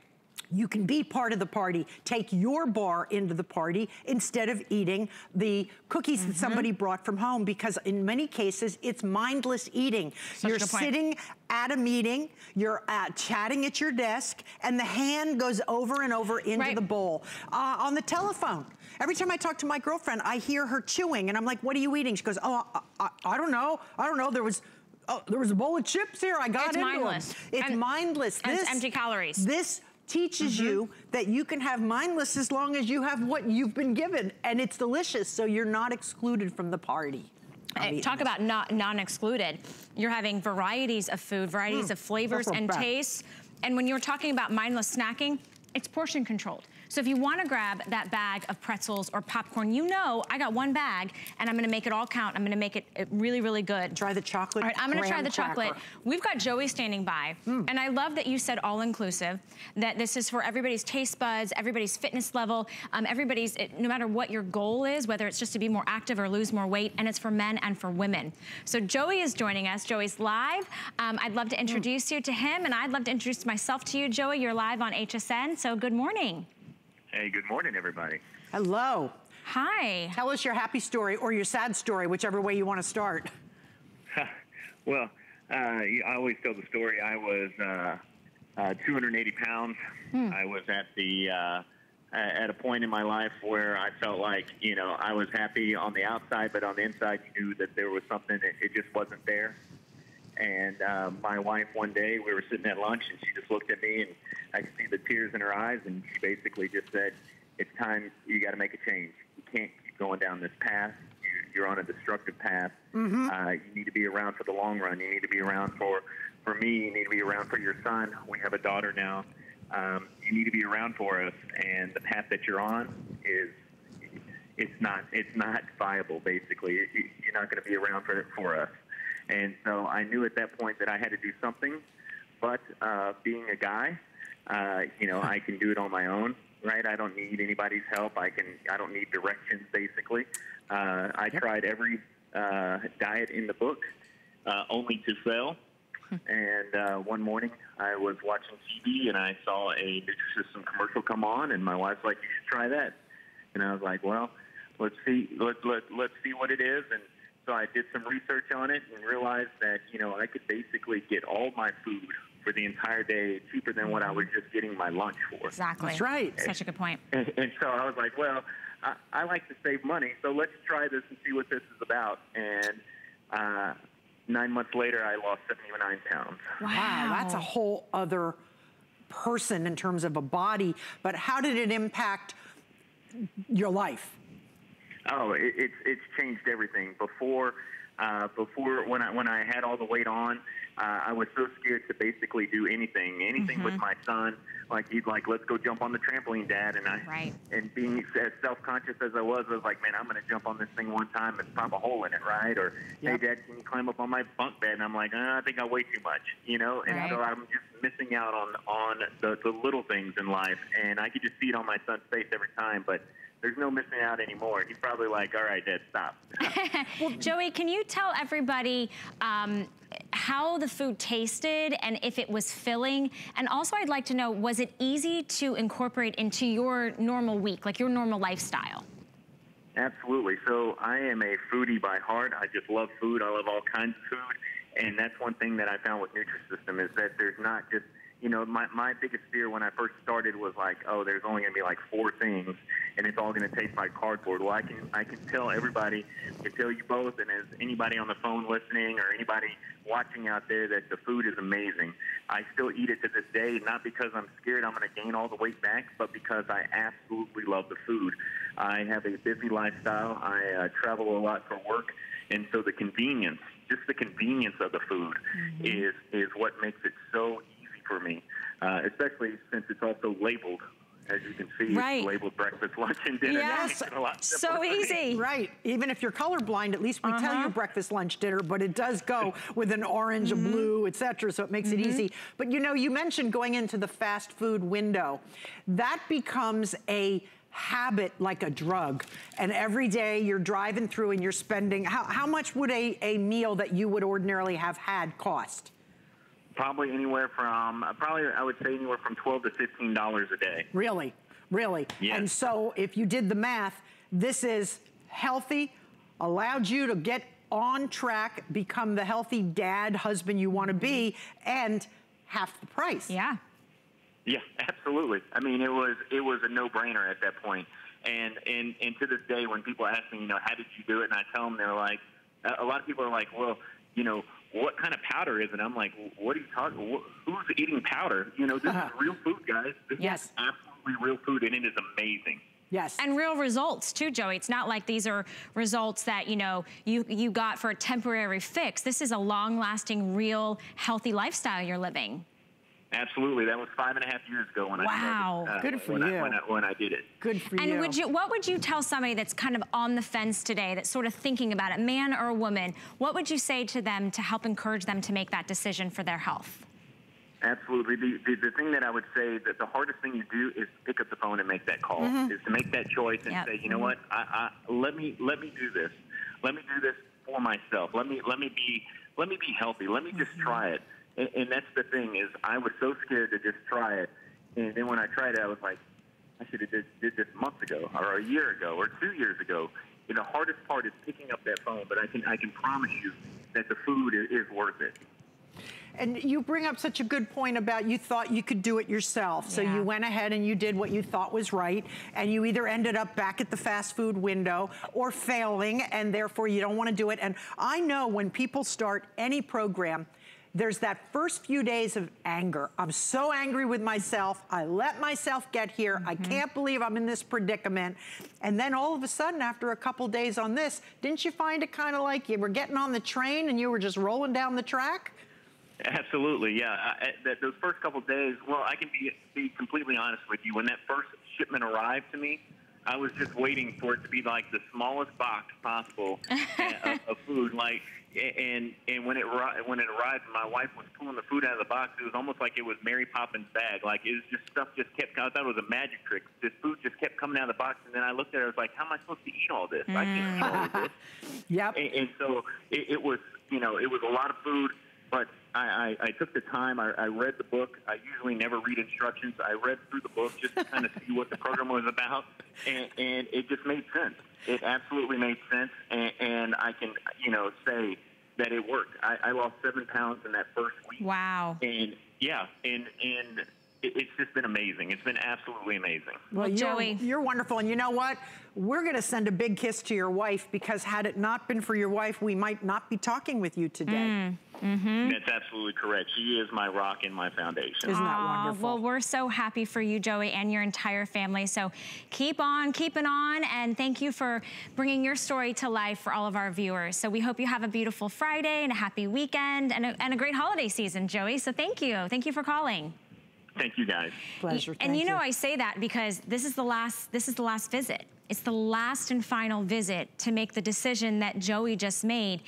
you can be part of the party. Take your bar into the party instead of eating the cookies mm -hmm. that mm-hmm. somebody brought from home because in many cases, it's mindless eating. Such you're sitting at a meeting, you're uh, chatting at your desk, and the hand goes over and over into right. the bowl. Uh, on the telephone, Every time I talk to my girlfriend, I hear her chewing, and I'm like, what are you eating? She goes, oh, I, I, I don't know. I don't know. There was oh, there was a bowl of chips here. I got it. it's into mindless. them. It's and, mindless. And this, it's empty calories. This teaches mm -hmm. you that you can have mindless as long as you have what you've been given and it's delicious so you're not excluded from the party. Talk about not non-excluded. You're having varieties of food, varieties mm, of flavors and tastes. And when you're talking about mindless snacking, it's portion controlled. So if you wanna grab that bag of pretzels or popcorn, you know I got one bag and I'm gonna make it all count. I'm gonna make it really, really good. Try the chocolate All right, I'm gonna try the cracker. chocolate. We've got Joey standing by. Mm. And I love that you said all inclusive, that this is for everybody's taste buds, everybody's fitness level, um, everybody's, it, no matter what your goal is, whether it's just to be more active or lose more weight, and it's for men and for women. So Joey is joining us. Joey's live. Um, I'd love to introduce mm. you to him, and I'd love to introduce myself to you, Joey. You're live on HSN, so good morning. Hey, good morning, everybody. Hello. Hi. Tell us your happy story or your sad story, whichever way you want to start. well, uh, I always tell the story. I was uh, uh, 280 pounds. Hmm. I was at the uh, at a point in my life where I felt like you know I was happy on the outside, but on the inside, you knew that there was something that it just wasn't there. And uh, my wife, one day, we were sitting at lunch, and she just looked at me, and I could see the tears in her eyes, and she basically just said, "It's time. You got to make a change. You can't keep going down this path. You're on a destructive path. Mm-hmm. Uh, you need to be around for the long run. You need to be around for, for me. You need to be around for your son. We have a daughter now. Um, you need to be around for us. And the path that you're on is it's not it's not viable. Basically, you're not going to be around for for us. And so I knew at that point that I had to do something. But uh, being a guy, uh, you know, I can do it on my own, right? I don't need anybody's help. I can. I don't need directions. Basically, uh, I yep. tried every uh, diet in the book. uh, only to fail. and uh, one morning, I was watching TV and I saw a Nutrisystem commercial come on, and my wife's like, "You should try that." And I was like, "Well, let's see, let let let's see what it is." And so I did some research on it and realized that you know I could basically get all my food for the entire day cheaper than what I was just getting my lunch for. Exactly. That's right. Such a good point. And, and so I was like, well, I, I like to save money, so let's try this and see what this is about. And uh, nine months later, I lost 79 pounds. Wow, that's a whole other person in terms of a body. But how did it impact your life? Oh, it, it's it's changed everything. Before, uh, before when I when I had all the weight on, uh, I was so scared to basically do anything, anything with my son. Like he'd like, let's go jump on the trampoline, Dad, and I Right. and being as self-conscious as I was, I was like, man, I'm gonna jump on this thing one time and pop a hole in it, right? Or Yep. hey, Dad, can you climb up on my bunk bed? And I'm like, uh, I think I weigh too much, you know. And so I'm just missing out on on the, the little things in life, and I could just see it on my son's face every time, but. There's no missing out anymore. He's probably like, all right, Dad, stop. well, Joey, can you tell everybody um, how the food tasted and if it was filling? And also, I'd like to know, was it easy to incorporate into your normal week, like your normal lifestyle? Absolutely. So I am a foodie by heart. I just love food. I love all kinds of food. And that's one thing that I found with Nutrisystem is that there's not just, you know, my, my biggest fear when I first started was like, oh, there's only going to be like four things and it's all going to taste like cardboard. Well, I can, I can tell everybody, I can tell you both, and as anybody on the phone listening or anybody watching out there that the food is amazing. I still eat it to this day, not because I'm scared I'm going to gain all the weight back, but because I absolutely love the food. I have a busy lifestyle. I uh, travel a lot for work, and so the convenience, just the convenience of the food, is is what makes it so easy for me. Uh, especially since it's also labeled, as you can see, Right. it's labeled breakfast, lunch, and dinner. Yes. a lot So simpler for me. easy. Right. Even if you're colorblind, at least we tell Uh-huh. you breakfast, lunch, dinner, but it does go with an orange, Mm-hmm. a blue, et cetera, so it makes it easy. But you know, you mentioned going into the fast food window. That becomes a habit like a drug. And every day you're driving through and you're spending, how, how much would a, a meal that you would ordinarily have had cost? Probably anywhere from, uh, probably I would say anywhere from 12 to $15 a day. Really, really. Yes. And so if you did the math, this is healthy, allowed you to get on track, become the healthy dad, husband you want to be, and half the price. Yeah. Yeah, absolutely. I mean, it was it was a no-brainer at that point. And and and to this day, when people ask me, you know, how did you do it, and I tell them, they're like, a a lot of people are like, well, you know, what kind of powder is it? I'm like, what are you talking? Who's eating powder? You know, this is uh-huh. real food, guys. This Yes. is absolutely real food, and it is amazing. Yes. And real results too, Joey. It's not like these are results that, you know, you, you got for a temporary fix. This is a long-lasting, real, healthy lifestyle you're living. Absolutely, that was five and a half years ago when Wow. I started. uh, Good for when you. I, when, I, when I did it. Good for And you. would you, what would you tell somebody that's kind of on the fence today, that's sort of thinking about it, man or a woman? What would you say to them to help encourage them to make that decision for their health? Absolutely. The, the, the thing that I would say that the hardest thing you do is pick up the phone and make that call. Is to make that choice and Yep. say, you know what, I, I, let me let me do this. Let me do this for myself. Let me let me be let me be healthy. Let me just try it. And, and that's the thing is I was so scared to just try it. And then when I tried it, I was like, I should have did, did this months ago, or a year ago, or two years ago. And the hardest part is picking up that phone. But I can I can promise you that the food is, is worth it. And you bring up such a good point about you thought you could do it yourself. So you went ahead and you did what you thought was right. And you either ended up back at the fast food window or failing, and therefore you don't want to do it. And I know when people start any program, there's that first few days of anger. I'm so angry with myself. I let myself get here. I mm-hmm. can't believe I'm in this predicament. And then all of a sudden, after a couple days on this, didn't you find it kind of like you were getting on the train and you were just rolling down the track? Absolutely, yeah. I, I- that, those first couple days, well, I can be be completely honest with you. When that first shipment arrived to me, I was just waiting for it to be like the smallest box possible of, of food. Like, and and when it when it arrived, my wife was pulling the food out of the box. It was almost like it was Mary Poppins' bag. Like it was just stuff just kept. I thought it was a magic trick. This food just kept coming out of the box, and then I looked at it. I was like, "How am I supposed to eat all this? I can't eat all of this." Mm. Yep. And, and so it, it was, you know, it was a lot of food, but I, I, I took the time. I, I read the book. I usually never read instructions. I read through the book just to kind of see what the program was about, and, and it just made sense. It absolutely made sense, and, and I can, you know, say that it worked. I, I lost seven pounds in that first week. Wow. And yeah, and and it, it's just been amazing. It's been absolutely amazing. Well, Well, you're, Joey- you're wonderful. And you know what? We're going to send a big kiss to your wife because had it not been for your wife, we might not be talking with you today. Mm, mm-hmm. That's absolutely correct. She is my rock and my foundation. Isn't that Aw, wonderful? Well, we're so happy for you, Joey, and your entire family. So keep on keeping on, and thank you for bringing your story to life for all of our viewers. So we hope you have a beautiful Friday and a happy weekend and a, and a great holiday season, Joey. So thank you. Thank you for calling. Thank you, guys. Pleasure. And Thank you know, I say that because this is the last, this is the last visit. It's the last and final visit to make the decision that Joey just made.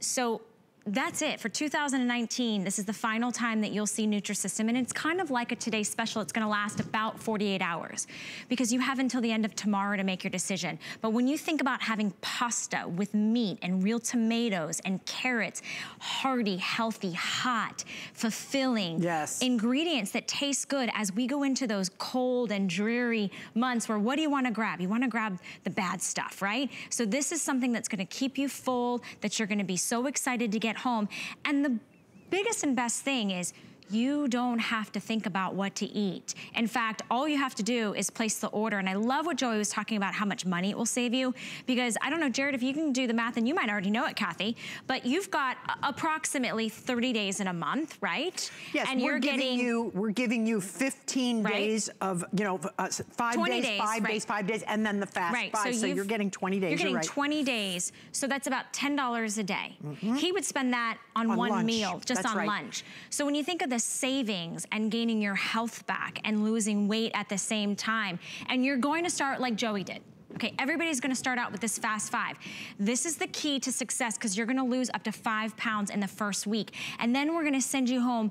So that's it for 2019. This is the final time that you'll see Nutrisystem. And it's kind of like a Today Special. It's gonna last about 48 hours because you have until the end of tomorrow to make your decision. But when you think about having pasta with meat and real tomatoes and carrots, hearty, healthy, hot, fulfilling, Yes. ingredients that taste good as we go into those cold and dreary months where what do you wanna grab? You wanna grab the bad stuff, right? So this is something that's gonna keep you full, that you're gonna be so excited to get home. And the biggest and best thing is you don't have to think about what to eat. In fact, all you have to do is place the order. And I love what Joey was talking about, how much money it will save you. Because I don't know, Jared, if you can do the math, and you might already know it, Kathy, but you've got approximately 30 days in a month, right? Yes, and we're you're giving getting you we're giving you 15 Right. days of you know uh, five 20 days, days, five right. days, five days, and then the fast Right, five. So, you've- you're getting 20 days. You're getting right. 20 days, so that's about $10 a day. He would spend that on, On one lunch. meal, just That's on right. lunch. So when you think of the savings and gaining your health back and losing weight at the same time, and you're going to start like Joey did. Okay, everybody's gonna start out with this fast five. This is the key to success because you're gonna lose up to five pounds in the first week. And then we're gonna send you home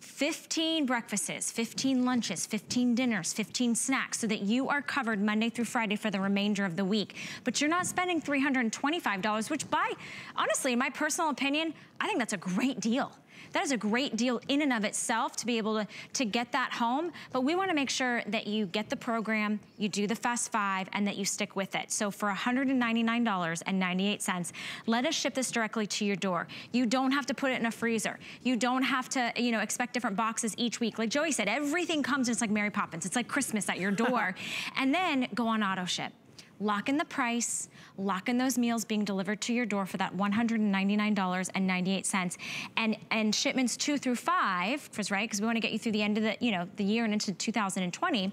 15 breakfasts, 15 lunches, 15 dinners, 15 snacks so that you are covered Monday through Friday for the remainder of the week. But you're not spending $325, which by, honestly, in my personal opinion, I think that's a great deal. That is a great deal in and of itself to be able to, to get that home. But we wanna make sure that you get the program, you do the Fast Five, and that you stick with it. So for $199.98, let us ship this directly to your door. You don't have to put it in a freezer. You don't have to, you know, expect different boxes each week. Like Joey said, everything comes and it's like Mary Poppins. It's like Christmas at your door. and then go on auto ship lock in the price, lock in those meals being delivered to your door for that $199.98. And and shipments two through five, right, because we want to get you through the end of the, you know, the year and into 2020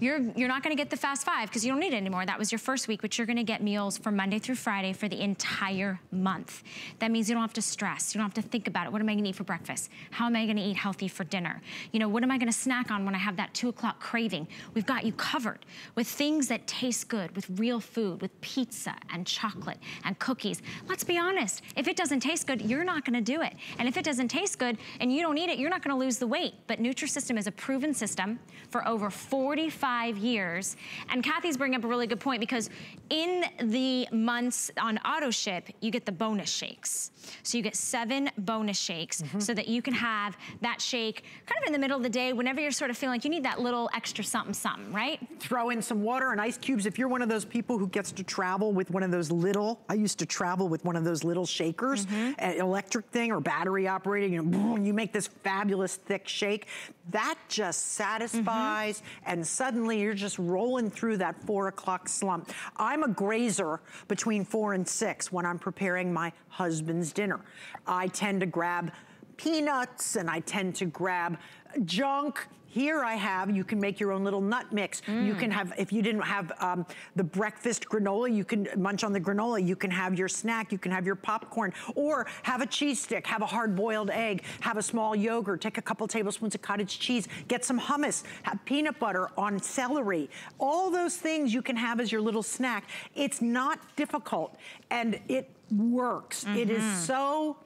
you're you're not gonna get the fast five because you don't need it anymore. That was your first week, but you're gonna get meals from Monday through Friday for the entire month. That means you don't have to stress. You don't have to think about it. What am I gonna eat for breakfast? How am I gonna eat healthy for dinner? You know, what am I gonna snack on when I have that two o'clock craving? We've got you covered with things that taste good, with real food, with pizza and chocolate and cookies. Let's be honest, if it doesn't taste good, you're not gonna do it. And if it doesn't taste good and you don't eat it, you're not gonna lose the weight. But Nutrisystem is a proven system for over 45 years. And Kathy's bringing up a really good point because in the months on auto ship, you get the bonus shakes. So you get seven bonus shakes so that you can have that shake kind of in the middle of the day whenever you're sort of feeling like you need that little extra something something, right? Throw in some water and ice cubes. If you're one of those people who gets to travel with one of those little, I used to travel with one of those little shakers, Mm-hmm. electric thing or battery operated, you know, boom, you make this fabulous thick shake. That just satisfies Mm-hmm. and suddenly you're just rolling through that four o'clock slump. I'm a grazer between four and six when I'm preparing my husband's dinner. I tend to grab peanuts and I tend to grab junk here I have, you can make your own little nut mix. Mm. You can have, if you didn't have um, the breakfast granola, you can munch on the granola. You can have your snack, you can have your popcorn, or have a cheese stick, have a hard-boiled egg, have a small yogurt, take a couple tablespoons of cottage cheese, get some hummus, have peanut butter on celery. All those things you can have as your little snack. It's not difficult, and it works. Mm -hmm. It is mm-hmm. so,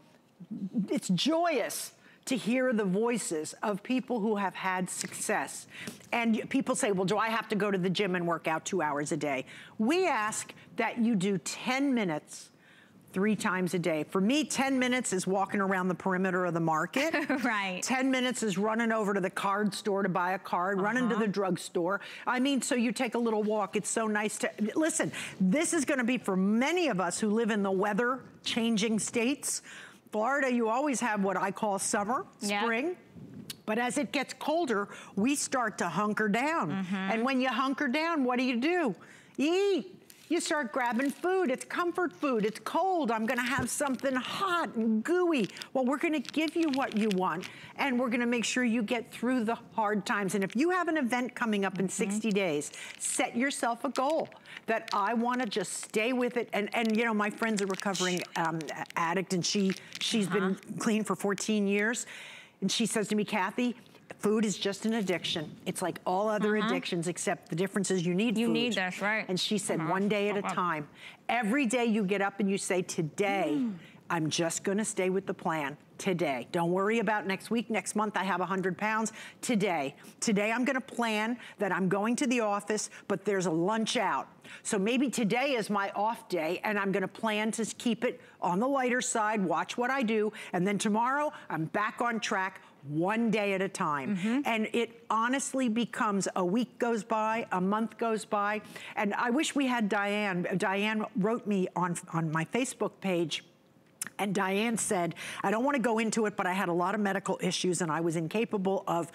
it's joyous to hear the voices of people who have had success. And people say, well, do I have to go to the gym and work out two hours a day? We ask that you do 10 minutes three times a day. For me, 10 minutes is walking around the perimeter of the market. right. 10 minutes is running over to the card store to buy a card, uh -huh. running to the uh-huh. drugstore. I mean, so you take a little walk. It's so nice to, listen, this is gonna be for many of us who live in the weather changing states. Florida, you always have what I call summer, spring. Yep. But as it gets colder, we start to hunker down. Mm -hmm. And when you hunker down, what do you do? Eat. You start grabbing food. It's comfort food. It's cold. I'm going to have something hot and gooey. Well, we're going to give you what you want, and we're going to make sure you get through the hard times. And if you have an event coming up in mm -hmm. 60 days, set yourself a goal that I want to just stay with it. And, and you know, my friend's a recovering um, addict, and she, she's uh -huh. been clean for 14 years. And she says to me, Kathy, Food is just an addiction. It's like all other uh -huh. addictions, except the difference is you need you food. You need this, right. And she said, uh -huh. one day at a time. Every day you get up and you say, today, mm. I'm just gonna stay with the plan today. Don't worry about next week, next month I have 100 pounds. Today. Today I'm gonna plan that I'm going to the office, but there's a lunch out. So maybe today is my off day and I'm gonna plan to keep it on the lighter side, watch what I do, and then tomorrow I'm back on track one day at a time. Mm -hmm. And it honestly becomes a week goes by, a month goes by. And I wish we had Diane. Diane wrote me on, on my Facebook page and Diane said, I don't want to go into it, but I had a lot of medical issues and I was incapable of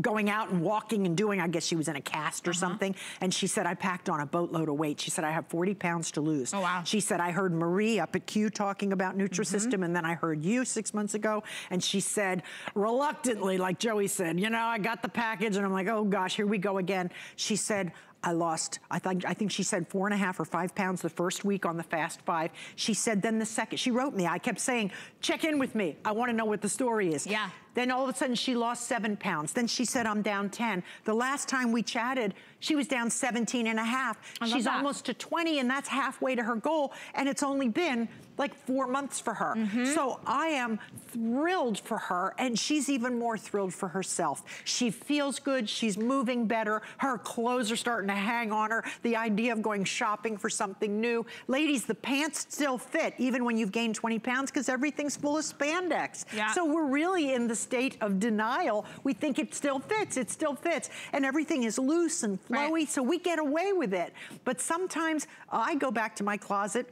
going out and walking and doing, I guess she was in a cast or uh -huh. something. And she said, I packed on a boatload of weight. She said, I have 40 pounds to lose. Oh, wow. She said, I heard Marie up at Q talking about Nutrisystem mm -hmm. and then I heard you six months ago. And she said, reluctantly, like Joey said, you know, I got the package and I'm like, oh gosh, here we go again. She said, I lost, I think, I think she said four and a half or five pounds the first week on the fast five. She said then the second, she wrote me, I kept saying, check in with me. I wanna know what the story is. Yeah. Then all of a sudden she lost seven pounds. Then she said, I'm down 10. The last time we chatted, she was down 17 and a half. She's that. almost to 20 and that's halfway to her goal. And it's only been like four months for her. Mm -hmm. So I am thrilled for her and she's even more thrilled for herself. She feels good, she's moving better, her clothes are starting to hang on her, the idea of going shopping for something new. Ladies, the pants still fit even when you've gained 20 pounds because everything's full of spandex. Yeah. So we're really in the state of denial. We think it still fits, it still fits. And everything is loose and flowy, right. so we get away with it. But sometimes I go back to my closet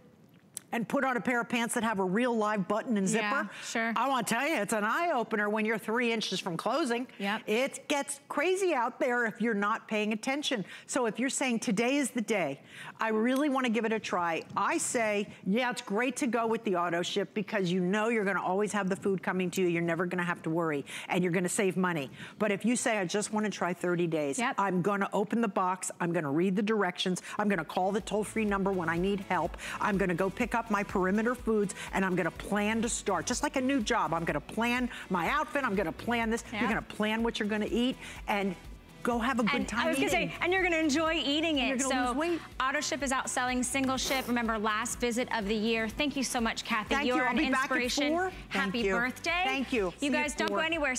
and put on a pair of pants that have a real live button and zipper. Yeah, sure. I want to tell you, it's an eye opener when you're three inches from closing. Yep. It gets crazy out there if you're not paying attention. So if you're saying today is the day, I really want to give it a try. I say, yeah, it's great to go with the auto ship because you know you're going to always have the food coming to you. You're never going to have to worry and you're going to save money. But if you say, I just want to try 30 days, yep. I'm going to open the box. I'm going to read the directions. I'm going to call the toll-free number when I need help. I'm going to go pick up my perimeter foods and I'm gonna plan to start. Just like a new job, I'm gonna plan my outfit, I'm gonna plan this, yeah. you're gonna plan what you're gonna eat and go have a good and time I was eating. gonna say, and you're gonna enjoy eating it. so auto ship is outselling single ship. Remember, last visit of the year. Thank you so much, Kathy. Thank You're you. an inspiration. Happy birthday. Thank you. You See guys don't go anywhere.